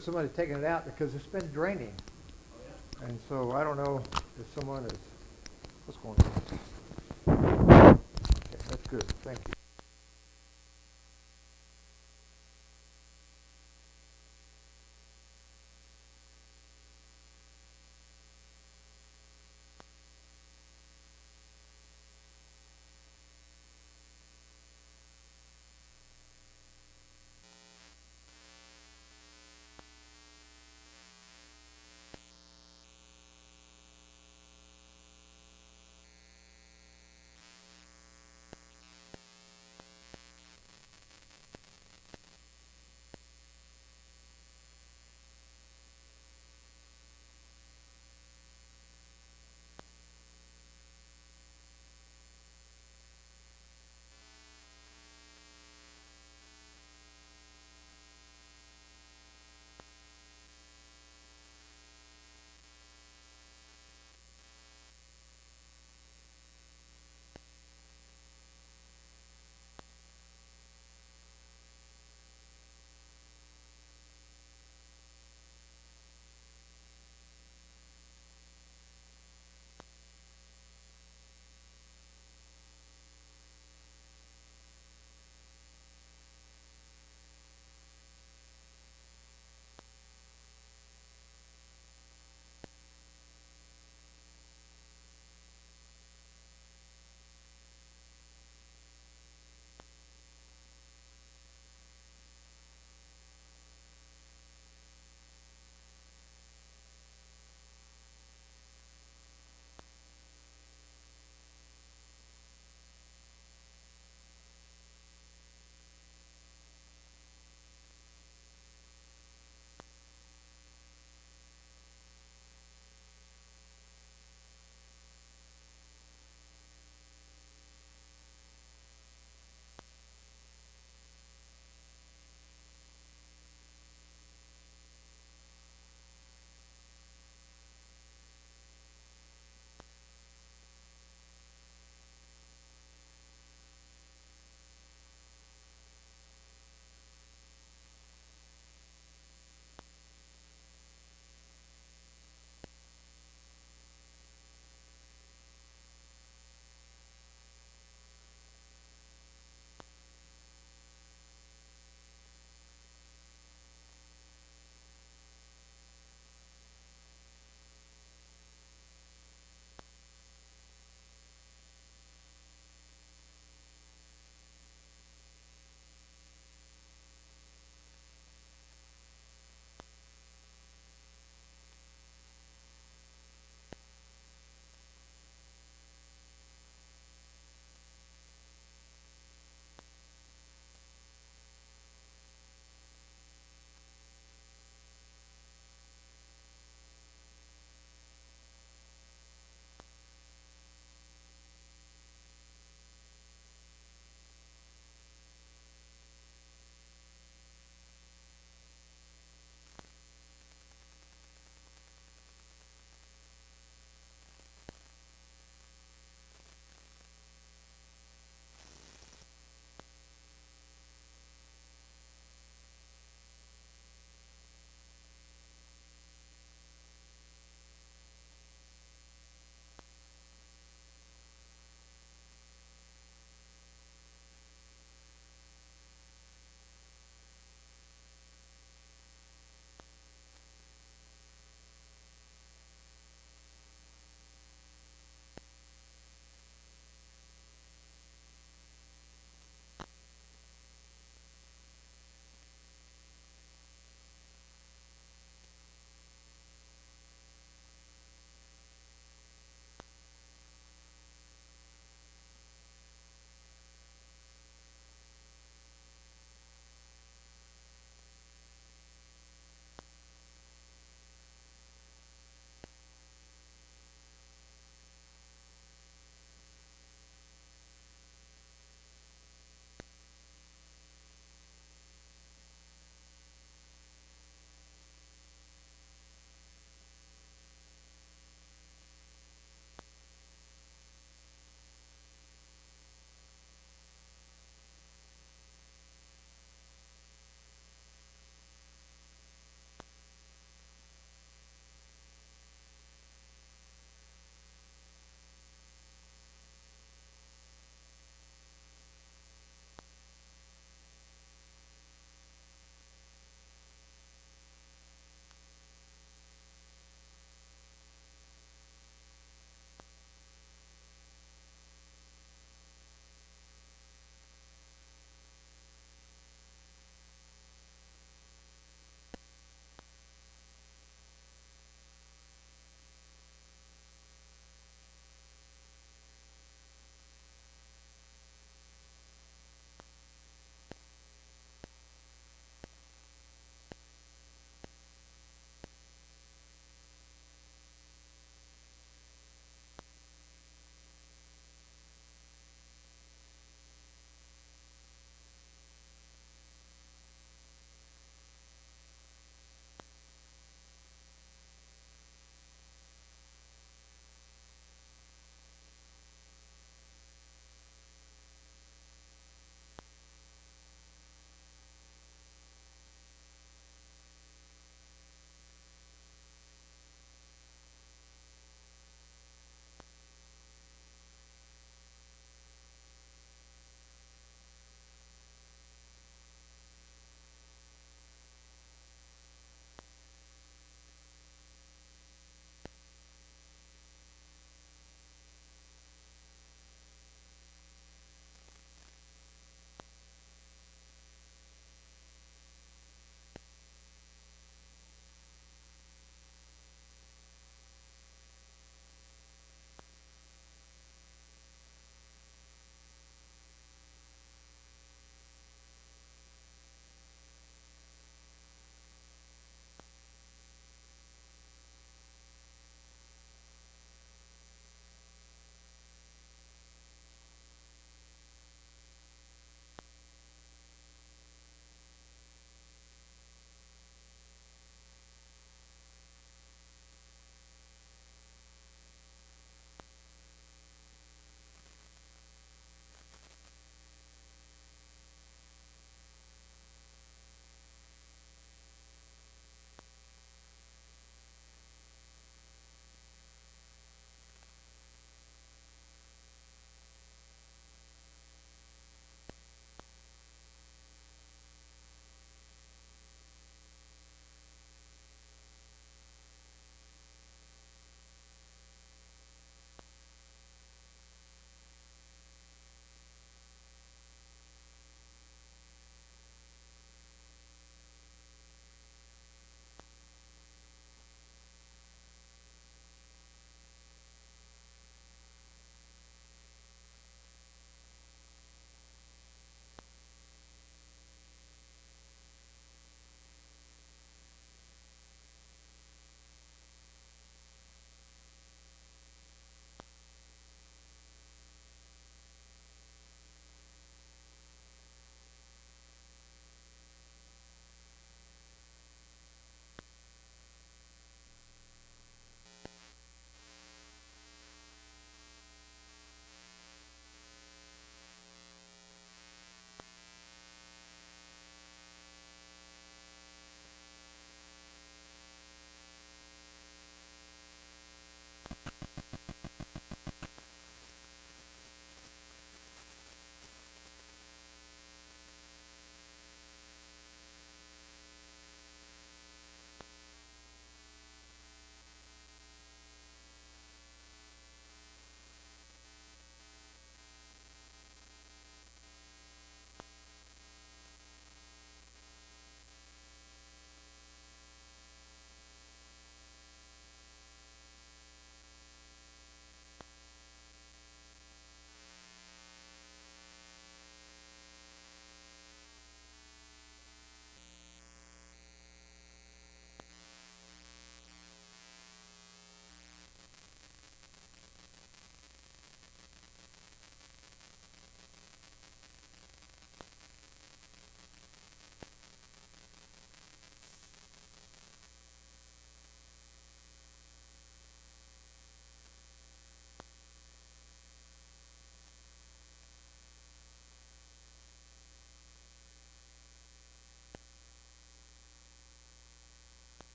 Somebody's taking it out because it's been draining. Oh, and so I don't know if someone is, what's going on? Okay, that's good, thank you.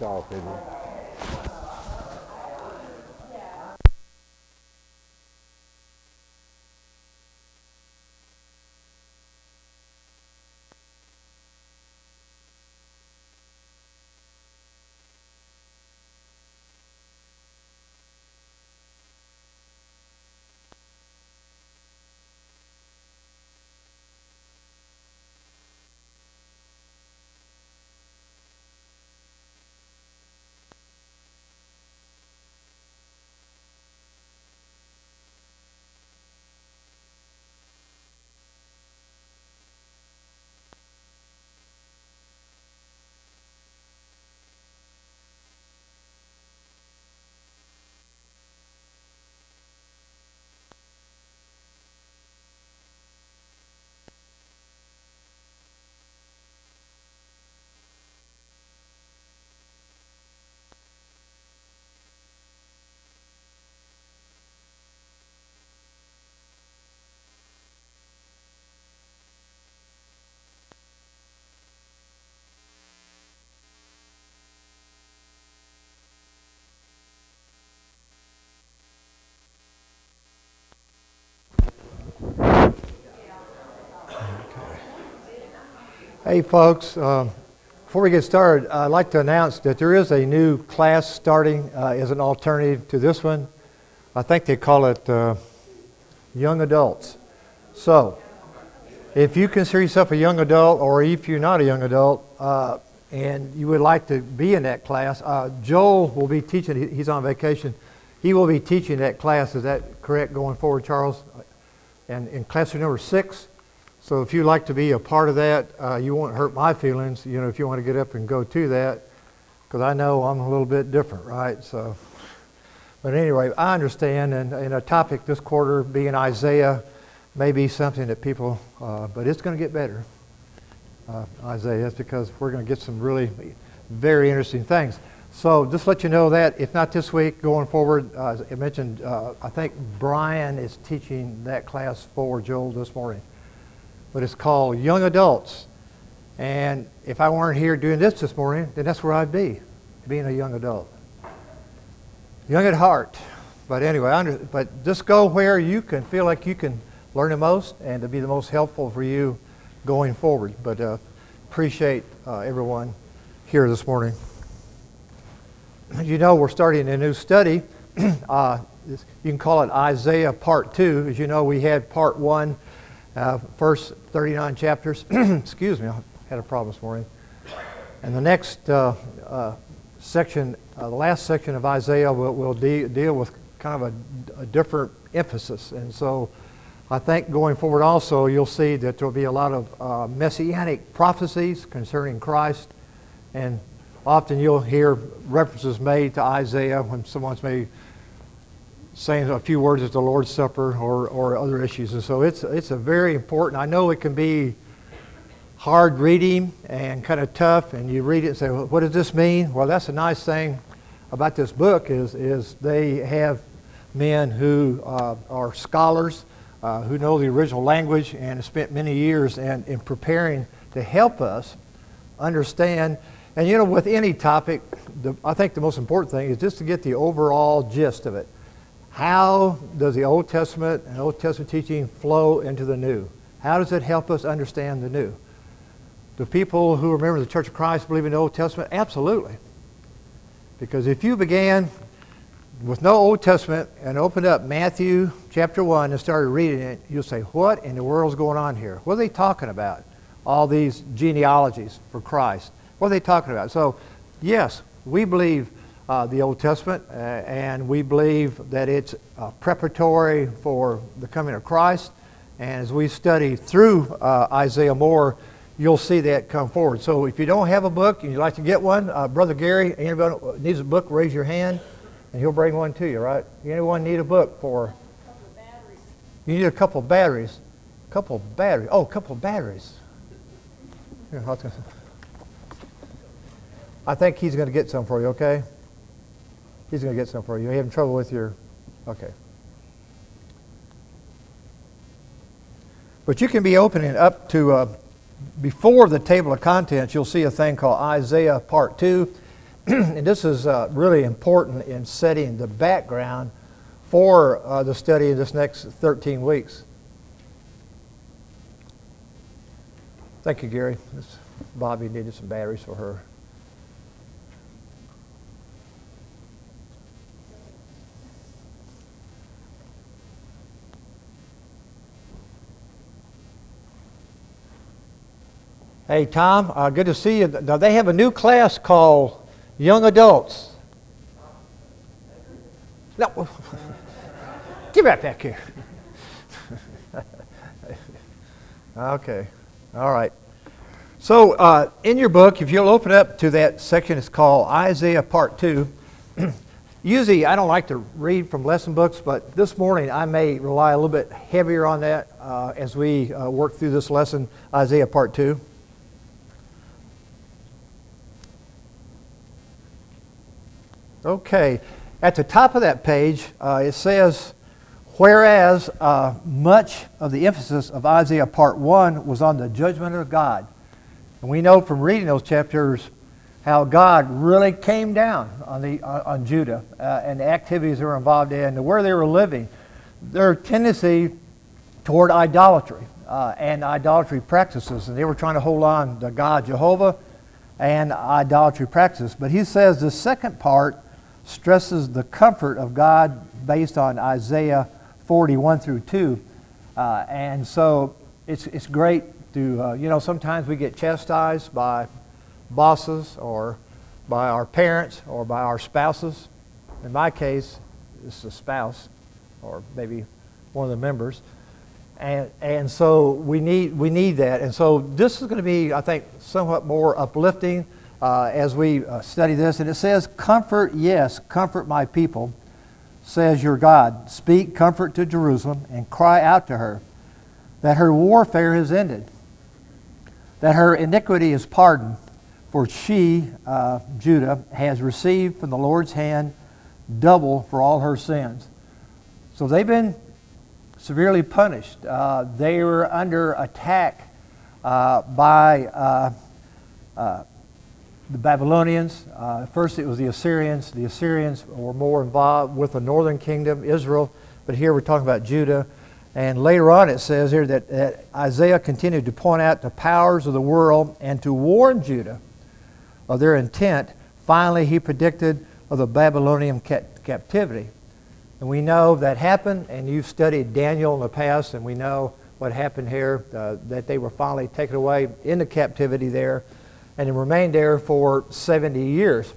Lights off, Hey, folks, um, before we get started, I'd like to announce that there is a new class starting uh, as an alternative to this one. I think they call it uh, Young Adults. So, if you consider yourself a young adult, or if you're not a young adult, uh, and you would like to be in that class, uh, Joel will be teaching, he's on vacation. He will be teaching that class. Is that correct going forward, Charles? And in classroom number six, so if you'd like to be a part of that, uh, you won't hurt my feelings, you know, if you want to get up and go to that, because I know I'm a little bit different, right? So, but anyway, I understand, and, and a topic this quarter being Isaiah may be something that people, uh, but it's going to get better, uh, Isaiah. That's because we're going to get some really very interesting things. So just let you know that, if not this week, going forward, uh, I mentioned, uh, I think Brian is teaching that class for Joel this morning but it's called Young Adults. And if I weren't here doing this this morning, then that's where I'd be, being a young adult. Young at heart. But anyway, under, but just go where you can feel like you can learn the most and to be the most helpful for you going forward. But uh, appreciate uh, everyone here this morning. You know, we're starting a new study. uh, you can call it Isaiah Part 2. As you know, we had Part 1 uh, first 39 chapters. Excuse me, I had a problem this morning. And the next uh, uh, section, uh, the last section of Isaiah, will, will de- deal with kind of a, a different emphasis. And so I think going forward also, you'll see that there will be a lot of uh, messianic prophecies concerning Christ. And often you'll hear references made to Isaiah when someone's maybe saying a few words at the Lord's Supper or, or other issues. And so it's, it's a very important, I know it can be hard reading and kind of tough, and you read it and say, well, what does this mean? Well, that's a nice thing about this book is, is they have men who uh, are scholars, uh, who know the original language and have spent many years in, in preparing to help us understand. And you know, with any topic, the, I think the most important thing is just to get the overall gist of it. How does the Old Testament and Old Testament teaching flow into the New? How does it help us understand the New? Do people who remember the Church of Christ believe in the Old Testament? Absolutely. Because if you began with no Old Testament and opened up Matthew chapter 1 and started reading it, you'll say, What in the world's going on here? What are they talking about? All these genealogies for Christ. What are they talking about? So, yes, we believe uh, the Old Testament uh, and we believe that it's uh, preparatory for the coming of Christ. And as we study through uh, Isaiah more, you'll see that come forward. So if you don't have a book and you'd like to get one, uh, Brother Gary, anybody needs a book, raise your hand and he'll bring one to you, right? Anyone need a book for? You need a couple of batteries. A couple of batteries. Oh, a couple of batteries. I think he's going to get some for you, okay? He's going to get some for you. You having trouble with your. Okay. But you can be opening up to, uh, before the table of contents, you'll see a thing called Isaiah Part 2. and this is uh, really important in setting the background for uh, the study of this next 13 weeks. Thank you, Gary. This, Bobby needed some batteries for her. Hey, Tom, uh, good to see you. Now, they have a new class called Young Adults. No, give that back here. okay, all right. So, uh, in your book, if you'll open up to that section, it's called Isaiah Part 2. Usually, I don't like to read from lesson books, but this morning I may rely a little bit heavier on that uh, as we uh, work through this lesson, Isaiah Part 2. Okay, at the top of that page, uh, it says, whereas uh, much of the emphasis of Isaiah part 1 was on the judgment of God. And we know from reading those chapters how God really came down on, the, uh, on Judah uh, and the activities they were involved in and where they were living. Their tendency toward idolatry uh, and idolatry practices. And they were trying to hold on to God, Jehovah, and idolatry practices. But he says the second part stresses the comfort of God based on Isaiah 41 through 2. Uh, and so it's, it's great to, uh, you know, sometimes we get chastised by bosses or by our parents or by our spouses. In my case, it's a spouse or maybe one of the members. And, and so we need, we need that. And so this is going to be, I think, somewhat more uplifting uh, as we uh, study this. And it says, Comfort, yes, comfort my people, says your God. Speak comfort to Jerusalem and cry out to her that her warfare has ended, that her iniquity is pardoned, for she, uh, Judah, has received from the Lord's hand double for all her sins. So they've been severely punished. Uh, they were under attack uh, by uh, uh, the Babylonians. Uh, first, it was the Assyrians. The Assyrians were more involved with the northern kingdom, Israel, but here we're talking about Judah. And later on, it says here that, that Isaiah continued to point out the powers of the world and to warn Judah of their intent. Finally, he predicted of the Babylonian captivity. And we know that happened, and you've studied Daniel in the past, and we know what happened here, uh, that they were finally taken away into captivity there and remained there for 70 years.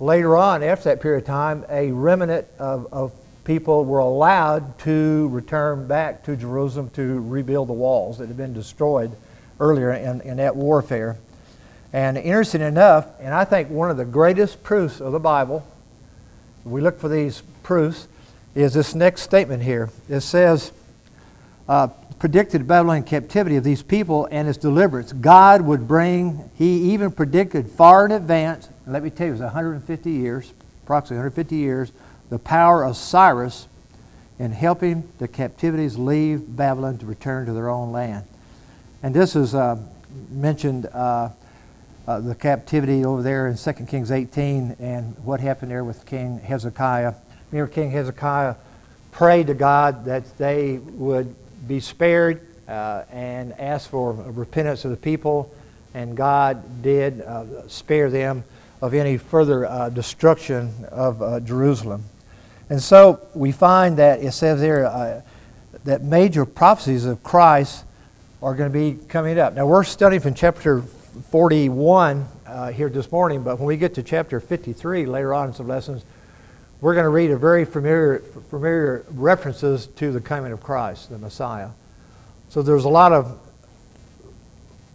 Later on, after that period of time, a remnant of, of people were allowed to return back to Jerusalem to rebuild the walls that had been destroyed earlier in, in that warfare. And interesting enough, and I think one of the greatest proofs of the Bible, we look for these proofs, is this next statement here. It says, uh, predicted Babylonian captivity of these people and its deliverance. God would bring, he even predicted far in advance, let me tell you, it was 150 years, approximately 150 years, the power of Cyrus in helping the captivities leave Babylon to return to their own land. And this is uh, mentioned uh, uh, the captivity over there in 2 Kings 18 and what happened there with King Hezekiah. Remember, King Hezekiah prayed to God that they would be spared uh, and ask for repentance of the people, and God did uh, spare them of any further uh, destruction of uh, Jerusalem. And so we find that it says there uh, that major prophecies of Christ are going to be coming up. Now we're studying from chapter 41 uh, here this morning, but when we get to chapter 53 later on in some lessons, we're going to read a very familiar, familiar references to the coming of Christ, the Messiah. So there's a lot of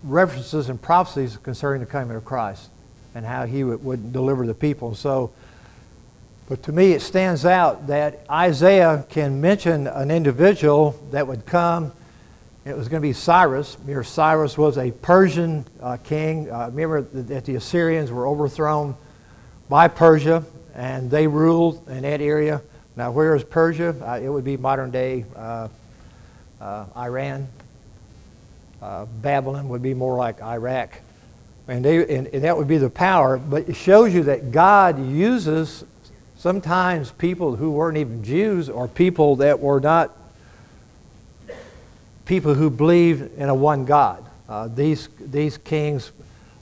references and prophecies concerning the coming of Christ and how he would, would deliver the people. So, but to me, it stands out that Isaiah can mention an individual that would come. It was going to be Cyrus. Remember, Cyrus was a Persian uh, king. Uh, remember that the Assyrians were overthrown by Persia and they ruled in that area. Now, where is Persia? Uh, it would be modern day uh, uh, Iran. Uh, Babylon would be more like Iraq. And, they, and, and that would be the power. But it shows you that God uses sometimes people who weren't even Jews or people that were not people who believe in a one God. Uh, these, these kings,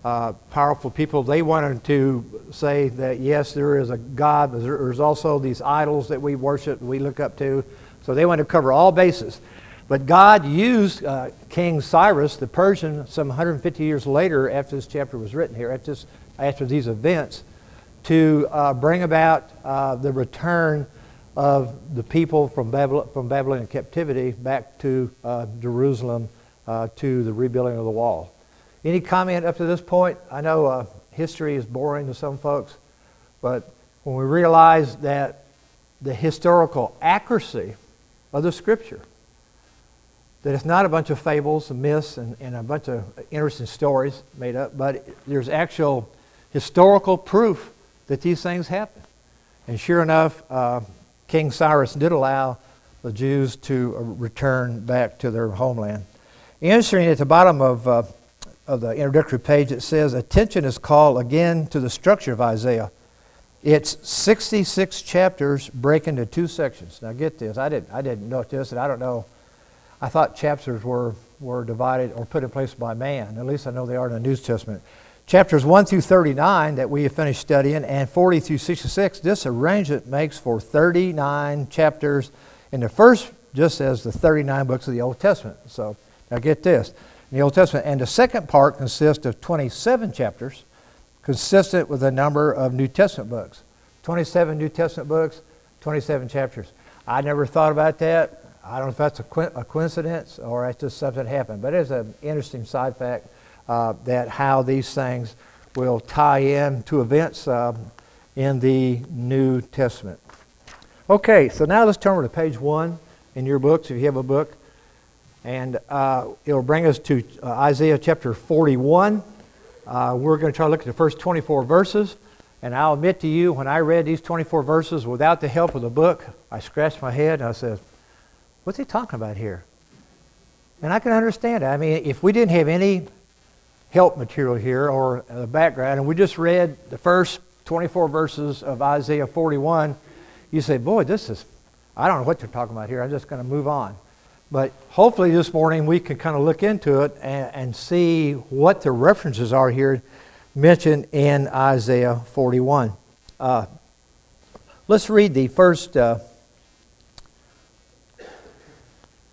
uh, powerful people, they wanted to say that yes, there is a God, but there's also these idols that we worship, we look up to. So they wanted to cover all bases. But God used uh, King Cyrus, the Persian, some 150 years later, after this chapter was written here, after, this, after these events, to uh, bring about uh, the return of the people from, Babylon, from Babylonian captivity back to uh, Jerusalem uh, to the rebuilding of the wall. Any comment up to this point? I know uh, history is boring to some folks, but when we realize that the historical accuracy of the Scripture, that it's not a bunch of fables and myths and, and a bunch of interesting stories made up, but there's actual historical proof that these things happened. And sure enough, uh, King Cyrus did allow the Jews to uh, return back to their homeland. Interesting, at the bottom of, uh, of the introductory page, it says, Attention is called again to the structure of Isaiah. It's 66 chapters break into two sections. Now get this, I didn't, I didn't know this, and I don't know. I thought chapters were, were divided or put in place by man. At least I know they are in the New Testament. Chapters 1 through 39 that we have finished studying and 40 through 66, this arrangement makes for 39 chapters in the first, just as the 39 books of the Old Testament. So now get this. In the Old Testament, and the second part consists of 27 chapters, consistent with the number of New Testament books. 27 New Testament books, 27 chapters. I never thought about that. I don't know if that's a, a coincidence or it's just something that happened, but it's an interesting side fact uh, that how these things will tie in to events uh, in the New Testament. Okay, so now let's turn over to page one in your books if you have a book. And uh, it'll bring us to uh, Isaiah chapter 41. Uh, we're going to try to look at the first 24 verses. And I'll admit to you, when I read these 24 verses without the help of the book, I scratched my head and I said, What's he talking about here? And I can understand it. I mean, if we didn't have any help material here or the background, and we just read the first 24 verses of Isaiah 41, you say, Boy, this is, I don't know what they're talking about here. I'm just going to move on. But hopefully this morning we can kind of look into it and, and see what the references are here mentioned in Isaiah 41. Uh, let's read the first uh,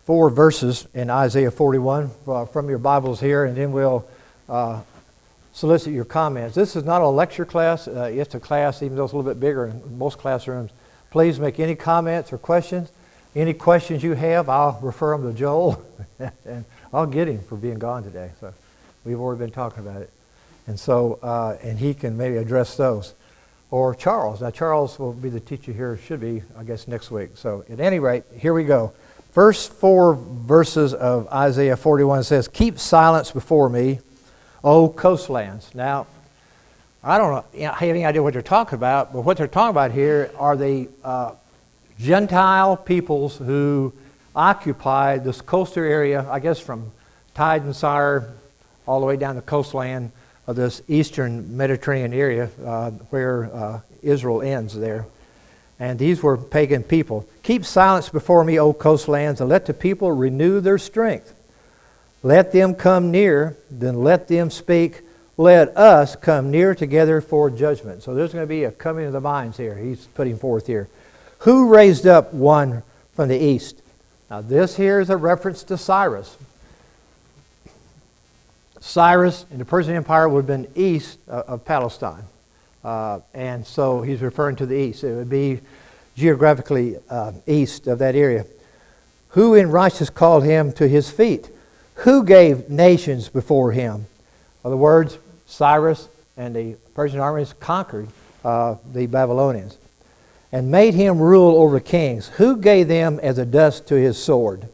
four verses in Isaiah 41 uh, from your Bibles here, and then we'll uh, solicit your comments. This is not a lecture class. Uh, it's a class, even though it's a little bit bigger in most classrooms. Please make any comments or questions. Any questions you have, I'll refer them to Joel, and I'll get him for being gone today. So we've already been talking about it, and so uh, and he can maybe address those, or Charles. Now Charles will be the teacher here. Should be, I guess, next week. So at any rate, here we go. First four verses of Isaiah 41 says, "Keep silence before me." Oh, coastlands. Now, I don't know, you know, have any idea what they're talking about, but what they're talking about here are the uh, Gentile peoples who occupy this coastal area, I guess from Tyre all the way down the coastland of this eastern Mediterranean area uh, where uh, Israel ends there. And these were pagan people. Keep silence before me, O coastlands, and let the people renew their strength. Let them come near, then let them speak. Let us come near together for judgment. So there's going to be a coming of the minds here. He's putting forth here. Who raised up one from the east? Now, this here is a reference to Cyrus. Cyrus in the Persian Empire would have been east of Palestine. Uh, and so he's referring to the east. It would be geographically uh, east of that area. Who in righteousness called him to his feet? Who gave nations before him? In other words, Cyrus and the Persian armies conquered uh, the Babylonians and made him rule over kings. Who gave them as a dust to his sword,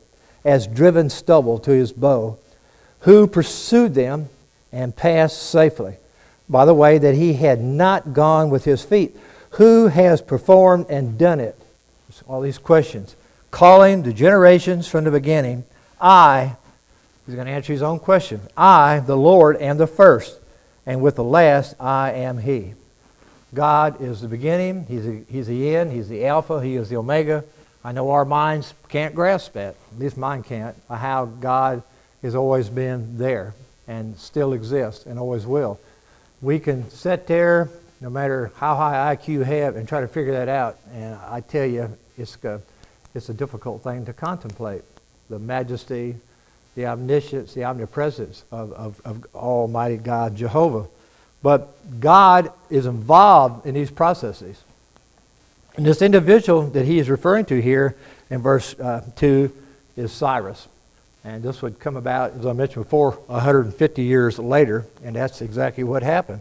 as driven stubble to his bow? Who pursued them and passed safely? By the way, that he had not gone with his feet. Who has performed and done it? All these questions. Calling the generations from the beginning, I He's going to answer his own question. I, the Lord, am the first, and with the last, I am He. God is the beginning, He's the, he's the end, He's the Alpha, He is the Omega. I know our minds can't grasp that, at least mine can't, how God has always been there and still exists and always will. We can sit there, no matter how high IQ you have, and try to figure that out. And I tell you, it's a, it's a difficult thing to contemplate. The majesty, the omniscience, the omnipresence of, of, of Almighty God, Jehovah. But God is involved in these processes. And this individual that he is referring to here in verse uh, 2 is Cyrus. And this would come about, as I mentioned before, 150 years later, and that's exactly what happened.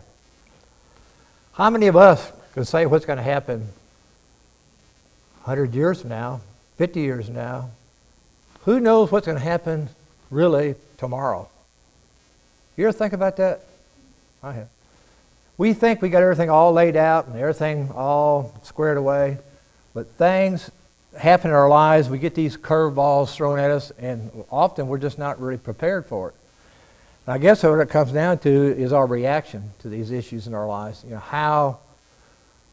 How many of us can say what's going to happen 100 years from now, 50 years from now? Who knows what's going to happen really tomorrow? You ever think about that? I have. We think we got everything all laid out and everything all squared away, but things happen in our lives. We get these curveballs thrown at us, and often we're just not really prepared for it. And I guess what it comes down to is our reaction to these issues in our lives. You know, how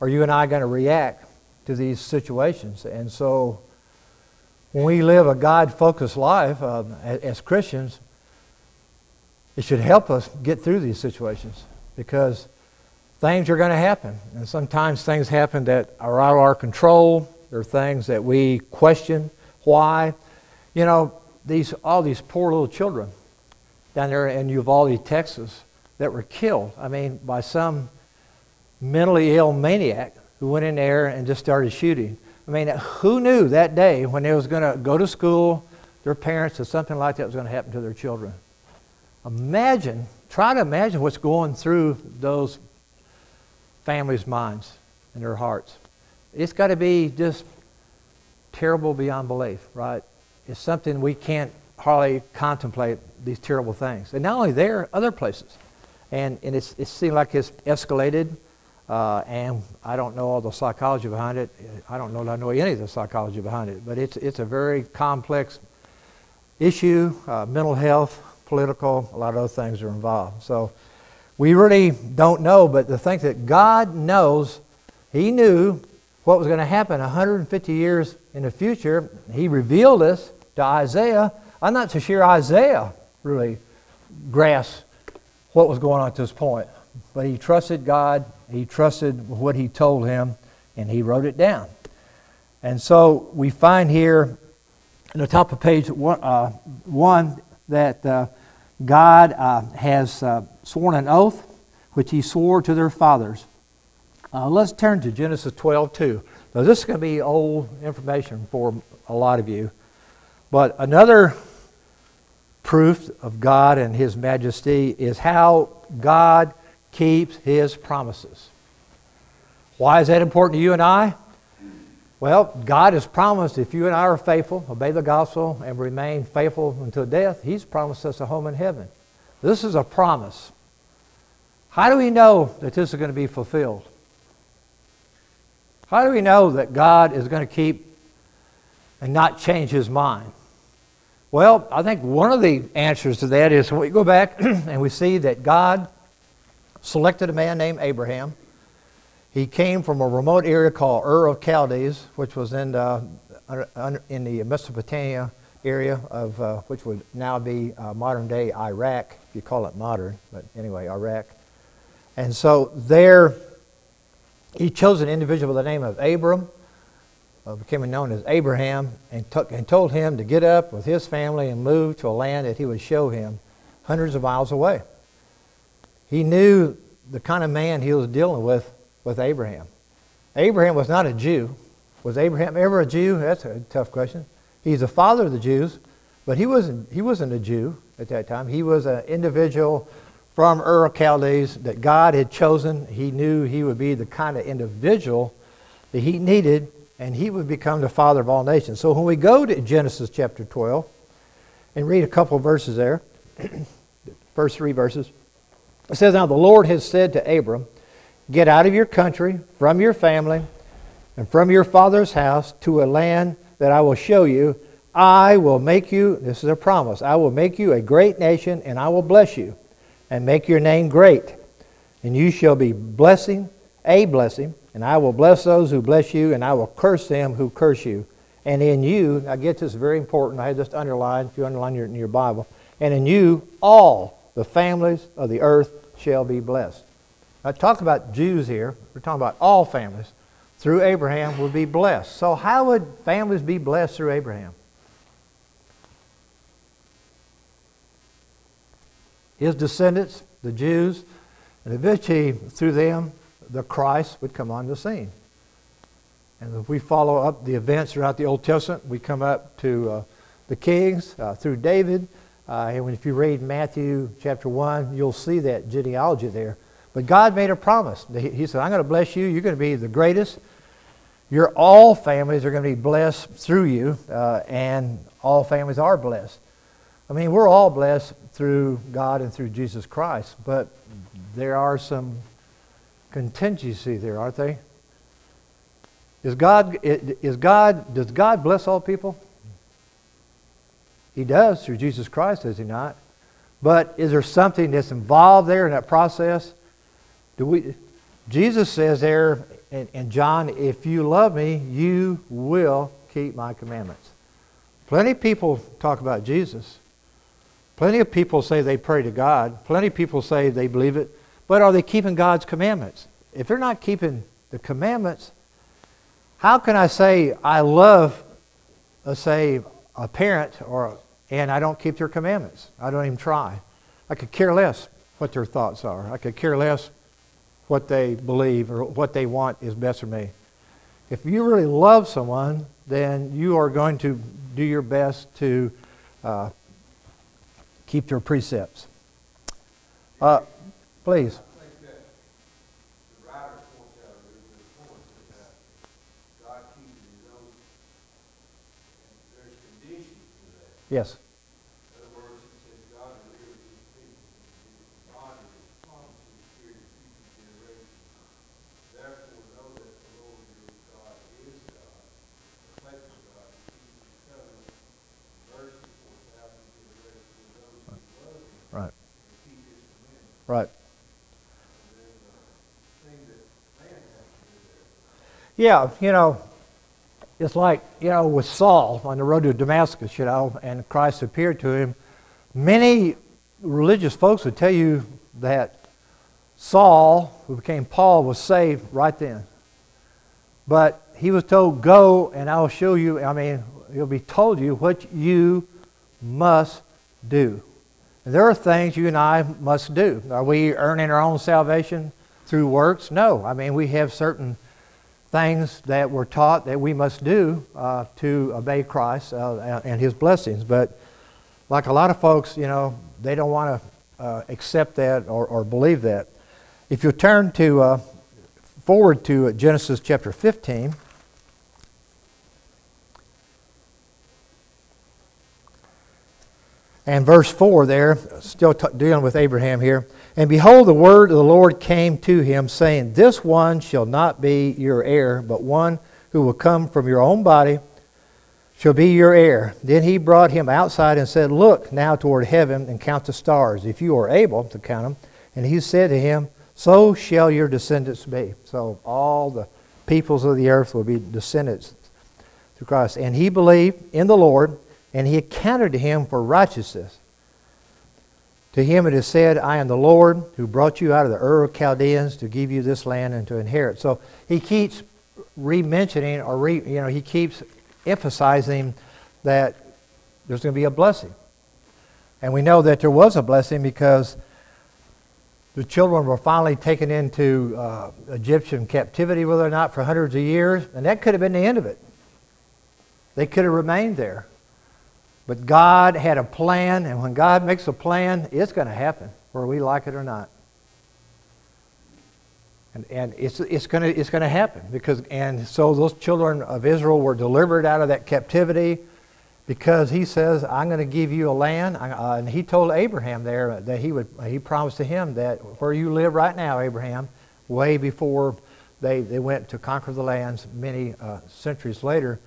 are you and I going to react to these situations? And so, when we live a God-focused life uh, as Christians, it should help us get through these situations because things are going to happen. And sometimes things happen that are out of our control. There are things that we question why. You know, these all these poor little children down there in Uvalde, Texas, that were killed. I mean, by some mentally ill maniac who went in there and just started shooting. I mean, who knew that day when they was going to go to school, their parents, or something like that was going to happen to their children? Imagine, try to imagine what's going through those families' minds and their hearts. It's got to be just terrible beyond belief, right? It's something we can't hardly contemplate these terrible things. And not only there, other places. And, and it's, it seems like it's escalated, uh, and I don't know all the psychology behind it. I don't know that I know any of the psychology behind it, but it's, it's a very complex issue, uh, mental health, political, a lot of other things are involved. So we really don't know, but to think that God knows, He knew what was going to happen 150 years in the future. He revealed this to Isaiah. I'm not so sure Isaiah really grasped what was going on at this point, but he trusted God. He trusted what He told him, and he wrote it down. And so we find here in the top of page one, uh, one that uh, God uh, has uh, sworn an oath which he swore to their fathers. Uh, let's turn to Genesis 12 2. Now, this is going to be old information for a lot of you. But another proof of God and His majesty is how God keeps His promises. Why is that important to you and I? Well, God has promised if you and I are faithful, obey the gospel, and remain faithful until death, He's promised us a home in heaven. This is a promise. How do we know that this is going to be fulfilled? How do we know that God is going to keep and not change his mind? Well, I think one of the answers to that is when we go back and we see that God selected a man named Abraham. He came from a remote area called Ur of Chaldees, which was in the, in the Mesopotamia area of uh, which would now be uh, modern day Iraq, if you call it modern, but anyway, Iraq. And so there, he chose an individual by the name of Abram, uh, became known as Abraham, and, took, and told him to get up with his family and move to a land that he would show him hundreds of miles away. He knew the kind of man he was dealing with with Abraham. Abraham was not a Jew. Was Abraham ever a Jew? That's a tough question. He's the father of the Jews, but he wasn't, he wasn't a Jew at that time. He was an individual from Ur Chaldees that God had chosen. He knew he would be the kind of individual that he needed, and he would become the father of all nations. So when we go to Genesis chapter 12 and read a couple verses there, first three verses, it says, Now the Lord has said to Abram, Get out of your country, from your family, and from your father's house to a land that I will show you. I will make you, this is a promise, I will make you a great nation, and I will bless you and make your name great. and you shall be blessing, a blessing, and I will bless those who bless you, and I will curse them who curse you. And in you, I get this very important. I had this underlined, if you underline your, in your Bible. And in you, all the families of the earth shall be blessed. I talk about Jews here. We're talking about all families. Through Abraham will be blessed. So, how would families be blessed through Abraham? His descendants, the Jews, and eventually through them, the Christ would come on the scene. And if we follow up the events throughout the Old Testament, we come up to uh, the kings uh, through David. Uh, and if you read Matthew chapter 1, you'll see that genealogy there. But God made a promise. He said, I'm going to bless you. You're going to be the greatest. Your all families are going to be blessed through you, uh, and all families are blessed. I mean, we're all blessed through God and through Jesus Christ, but there are some contingency there, aren't they? Is God, is God, does God bless all people? He does through Jesus Christ, does he not? But is there something that's involved there in that process? Do we, Jesus says there in, in John, if you love me, you will keep my commandments. Plenty of people talk about Jesus. Plenty of people say they pray to God. Plenty of people say they believe it. But are they keeping God's commandments? If they're not keeping the commandments, how can I say I love, let's say, a parent or and I don't keep their commandments? I don't even try. I could care less what their thoughts are. I could care less what they believe or what they want is best for me. If you really love someone, then you are going to do your best to uh, keep their precepts. Uh, please. Yes. Right. Yeah, you know, it's like, you know, with Saul on the road to Damascus, you know, and Christ appeared to him. Many religious folks would tell you that Saul, who became Paul, was saved right then. But he was told, Go and I'll show you, I mean, he'll be told you what you must do. There are things you and I must do. Are we earning our own salvation through works? No. I mean, we have certain things that we're taught that we must do uh, to obey Christ uh, and His blessings. But like a lot of folks, you know, they don't want to uh, accept that or, or, believe that. If you turn to uh, forward to Genesis chapter 15. And verse 4 there, still t- dealing with Abraham here. And behold, the word of the Lord came to him, saying, This one shall not be your heir, but one who will come from your own body shall be your heir. Then he brought him outside and said, Look now toward heaven and count the stars, if you are able to count them. And he said to him, So shall your descendants be. So all the peoples of the earth will be descendants through Christ. And he believed in the Lord, and he accounted to him for righteousness. To him it is said, I am the Lord who brought you out of the Ur of Chaldeans to give you this land and to inherit. So he keeps re-mentioning or re, you know, he keeps emphasizing that there's going to be a blessing. And we know that there was a blessing because the children were finally taken into uh, Egyptian captivity, whether or not for hundreds of years, and that could have been the end of it. They could have remained there. But God had a plan, and when God makes a plan, it's going to happen, whether we like it or not. And, and it's, it's going to it's to happen because and so those children of Israel were delivered out of that captivity because he says I'm going to give you a land uh, and he told Abraham there that he would he promised to him that where you live right now Abraham way before they, they went to conquer the lands many uh, centuries later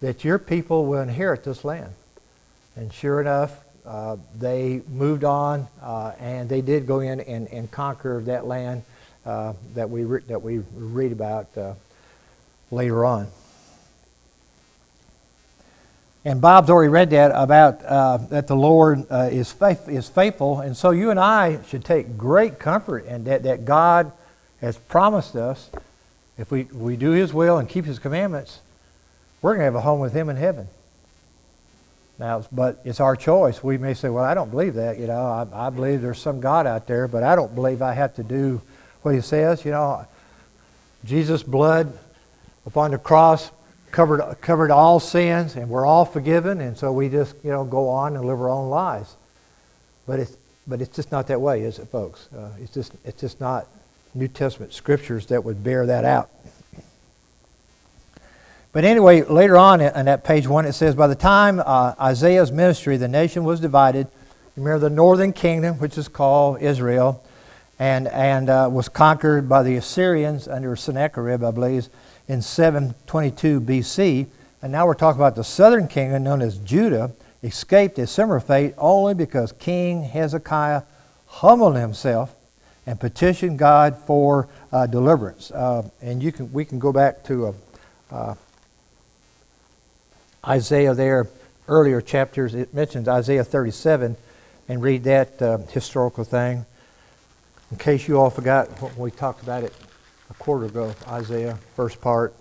that your people will inherit this land and sure enough, uh, they moved on uh, and they did go in and, and conquer that land. uh, that, we re- that we read about uh, later on. And Bob's already read that about uh, that the Lord uh, is, faith, is faithful. And so you and I should take great comfort in that, that God has promised us if we, we do His will and keep His commandments, we're going to have a home with Him in heaven. Now, but it's our choice. We may say, well, I don't believe that. You know, I, I believe there's some God out there, but I don't believe I have to do what He says. You know, Jesus' blood upon the cross covered, covered all sins, and we're all forgiven, and so we just, you know, go on and live our own lives. But it's, but it's just not that way, is it, folks? Uh, it's, just, it's just not New Testament scriptures that would bear that out. But anyway, later on in that page one, it says, By the time uh, Isaiah's ministry, the nation was divided. Remember the northern kingdom, which is called Israel, and, and uh, was conquered by the Assyrians under Sennacherib, I believe in 722 BC. And now we're talking about the southern kingdom known as Judah escaped a similar fate only because King Hezekiah humbled himself and petitioned God for uh, deliverance. Uh, and you can, we can go back to uh, uh Isaiah there, earlier chapters. It mentions Isaiah 37 and read that uh, historical thing. In case you all forgot we talked about it a quarter ago, Isaiah, first part.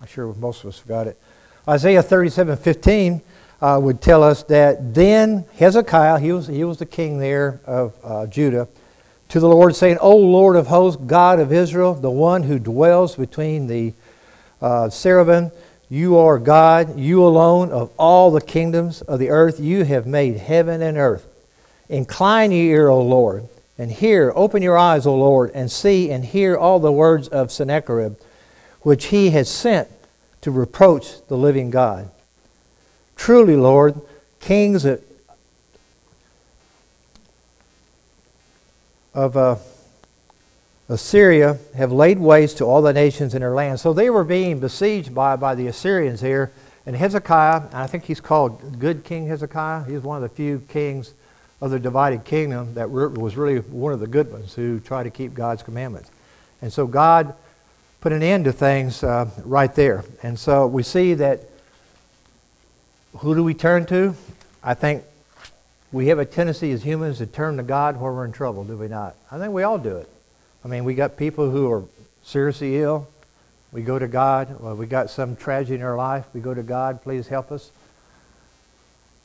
I'm sure most of us forgot it. Isaiah 37 15 uh, would tell us that then Hezekiah, he was, he was the king there of uh, Judah, to the Lord, saying, O Lord of hosts, God of Israel, the one who dwells between the uh, you are God, you alone of all the kingdoms of the earth. You have made heaven and earth. Incline your ear, O Lord and hear, open your eyes, O Lord, and see and hear all the words of Sennacherib, which he has sent to reproach the living God. Truly, Lord, kings of, of uh, Assyria have laid waste to all the nations in their land. So they were being besieged by, by the Assyrians here. And Hezekiah, and I think he's called Good King Hezekiah, he's one of the few kings of the divided kingdom that was really one of the good ones who tried to keep God's commandments. And so God put an end to things uh, right there. And so we see that who do we turn to? I think we have a tendency as humans to turn to God when we're in trouble, do we not? I think we all do it. I mean, we got people who are seriously ill. We go to God. Well, we got some tragedy in our life. We go to God, please help us.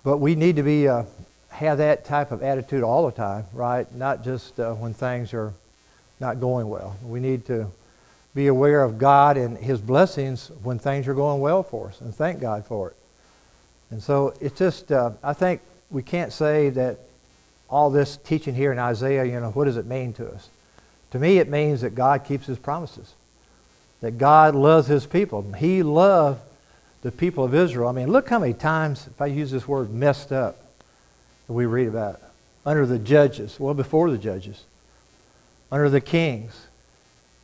But we need to be uh, have that type of attitude all the time, right? Not just uh, when things are not going well. We need to be aware of God and His blessings when things are going well for us and thank God for it. And so it's just, uh, I think we can't say that all this teaching here in Isaiah, you know, what does it mean to us? To me, it means that God keeps His promises, that God loves His people. He loved the people of Israel. I mean, look how many times, if I use this word, messed up we read about. Under the judges, well, before the judges, under the kings.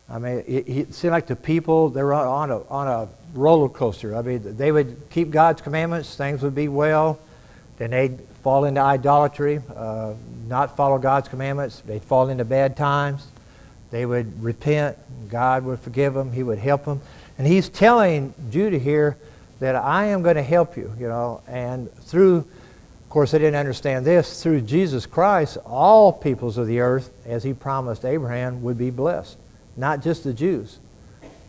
I mean, it, it seemed like the people, they were on a, on a roller coaster. I mean, they would keep God's commandments, things would be well. Then they'd fall into idolatry, uh, not follow God's commandments. They'd fall into bad times. They would repent. God would forgive them. He would help them. And he's telling Judah here that I am going to help you, you know, and through of course, they didn't understand this. Through Jesus Christ, all peoples of the earth, as he promised Abraham, would be blessed. Not just the Jews,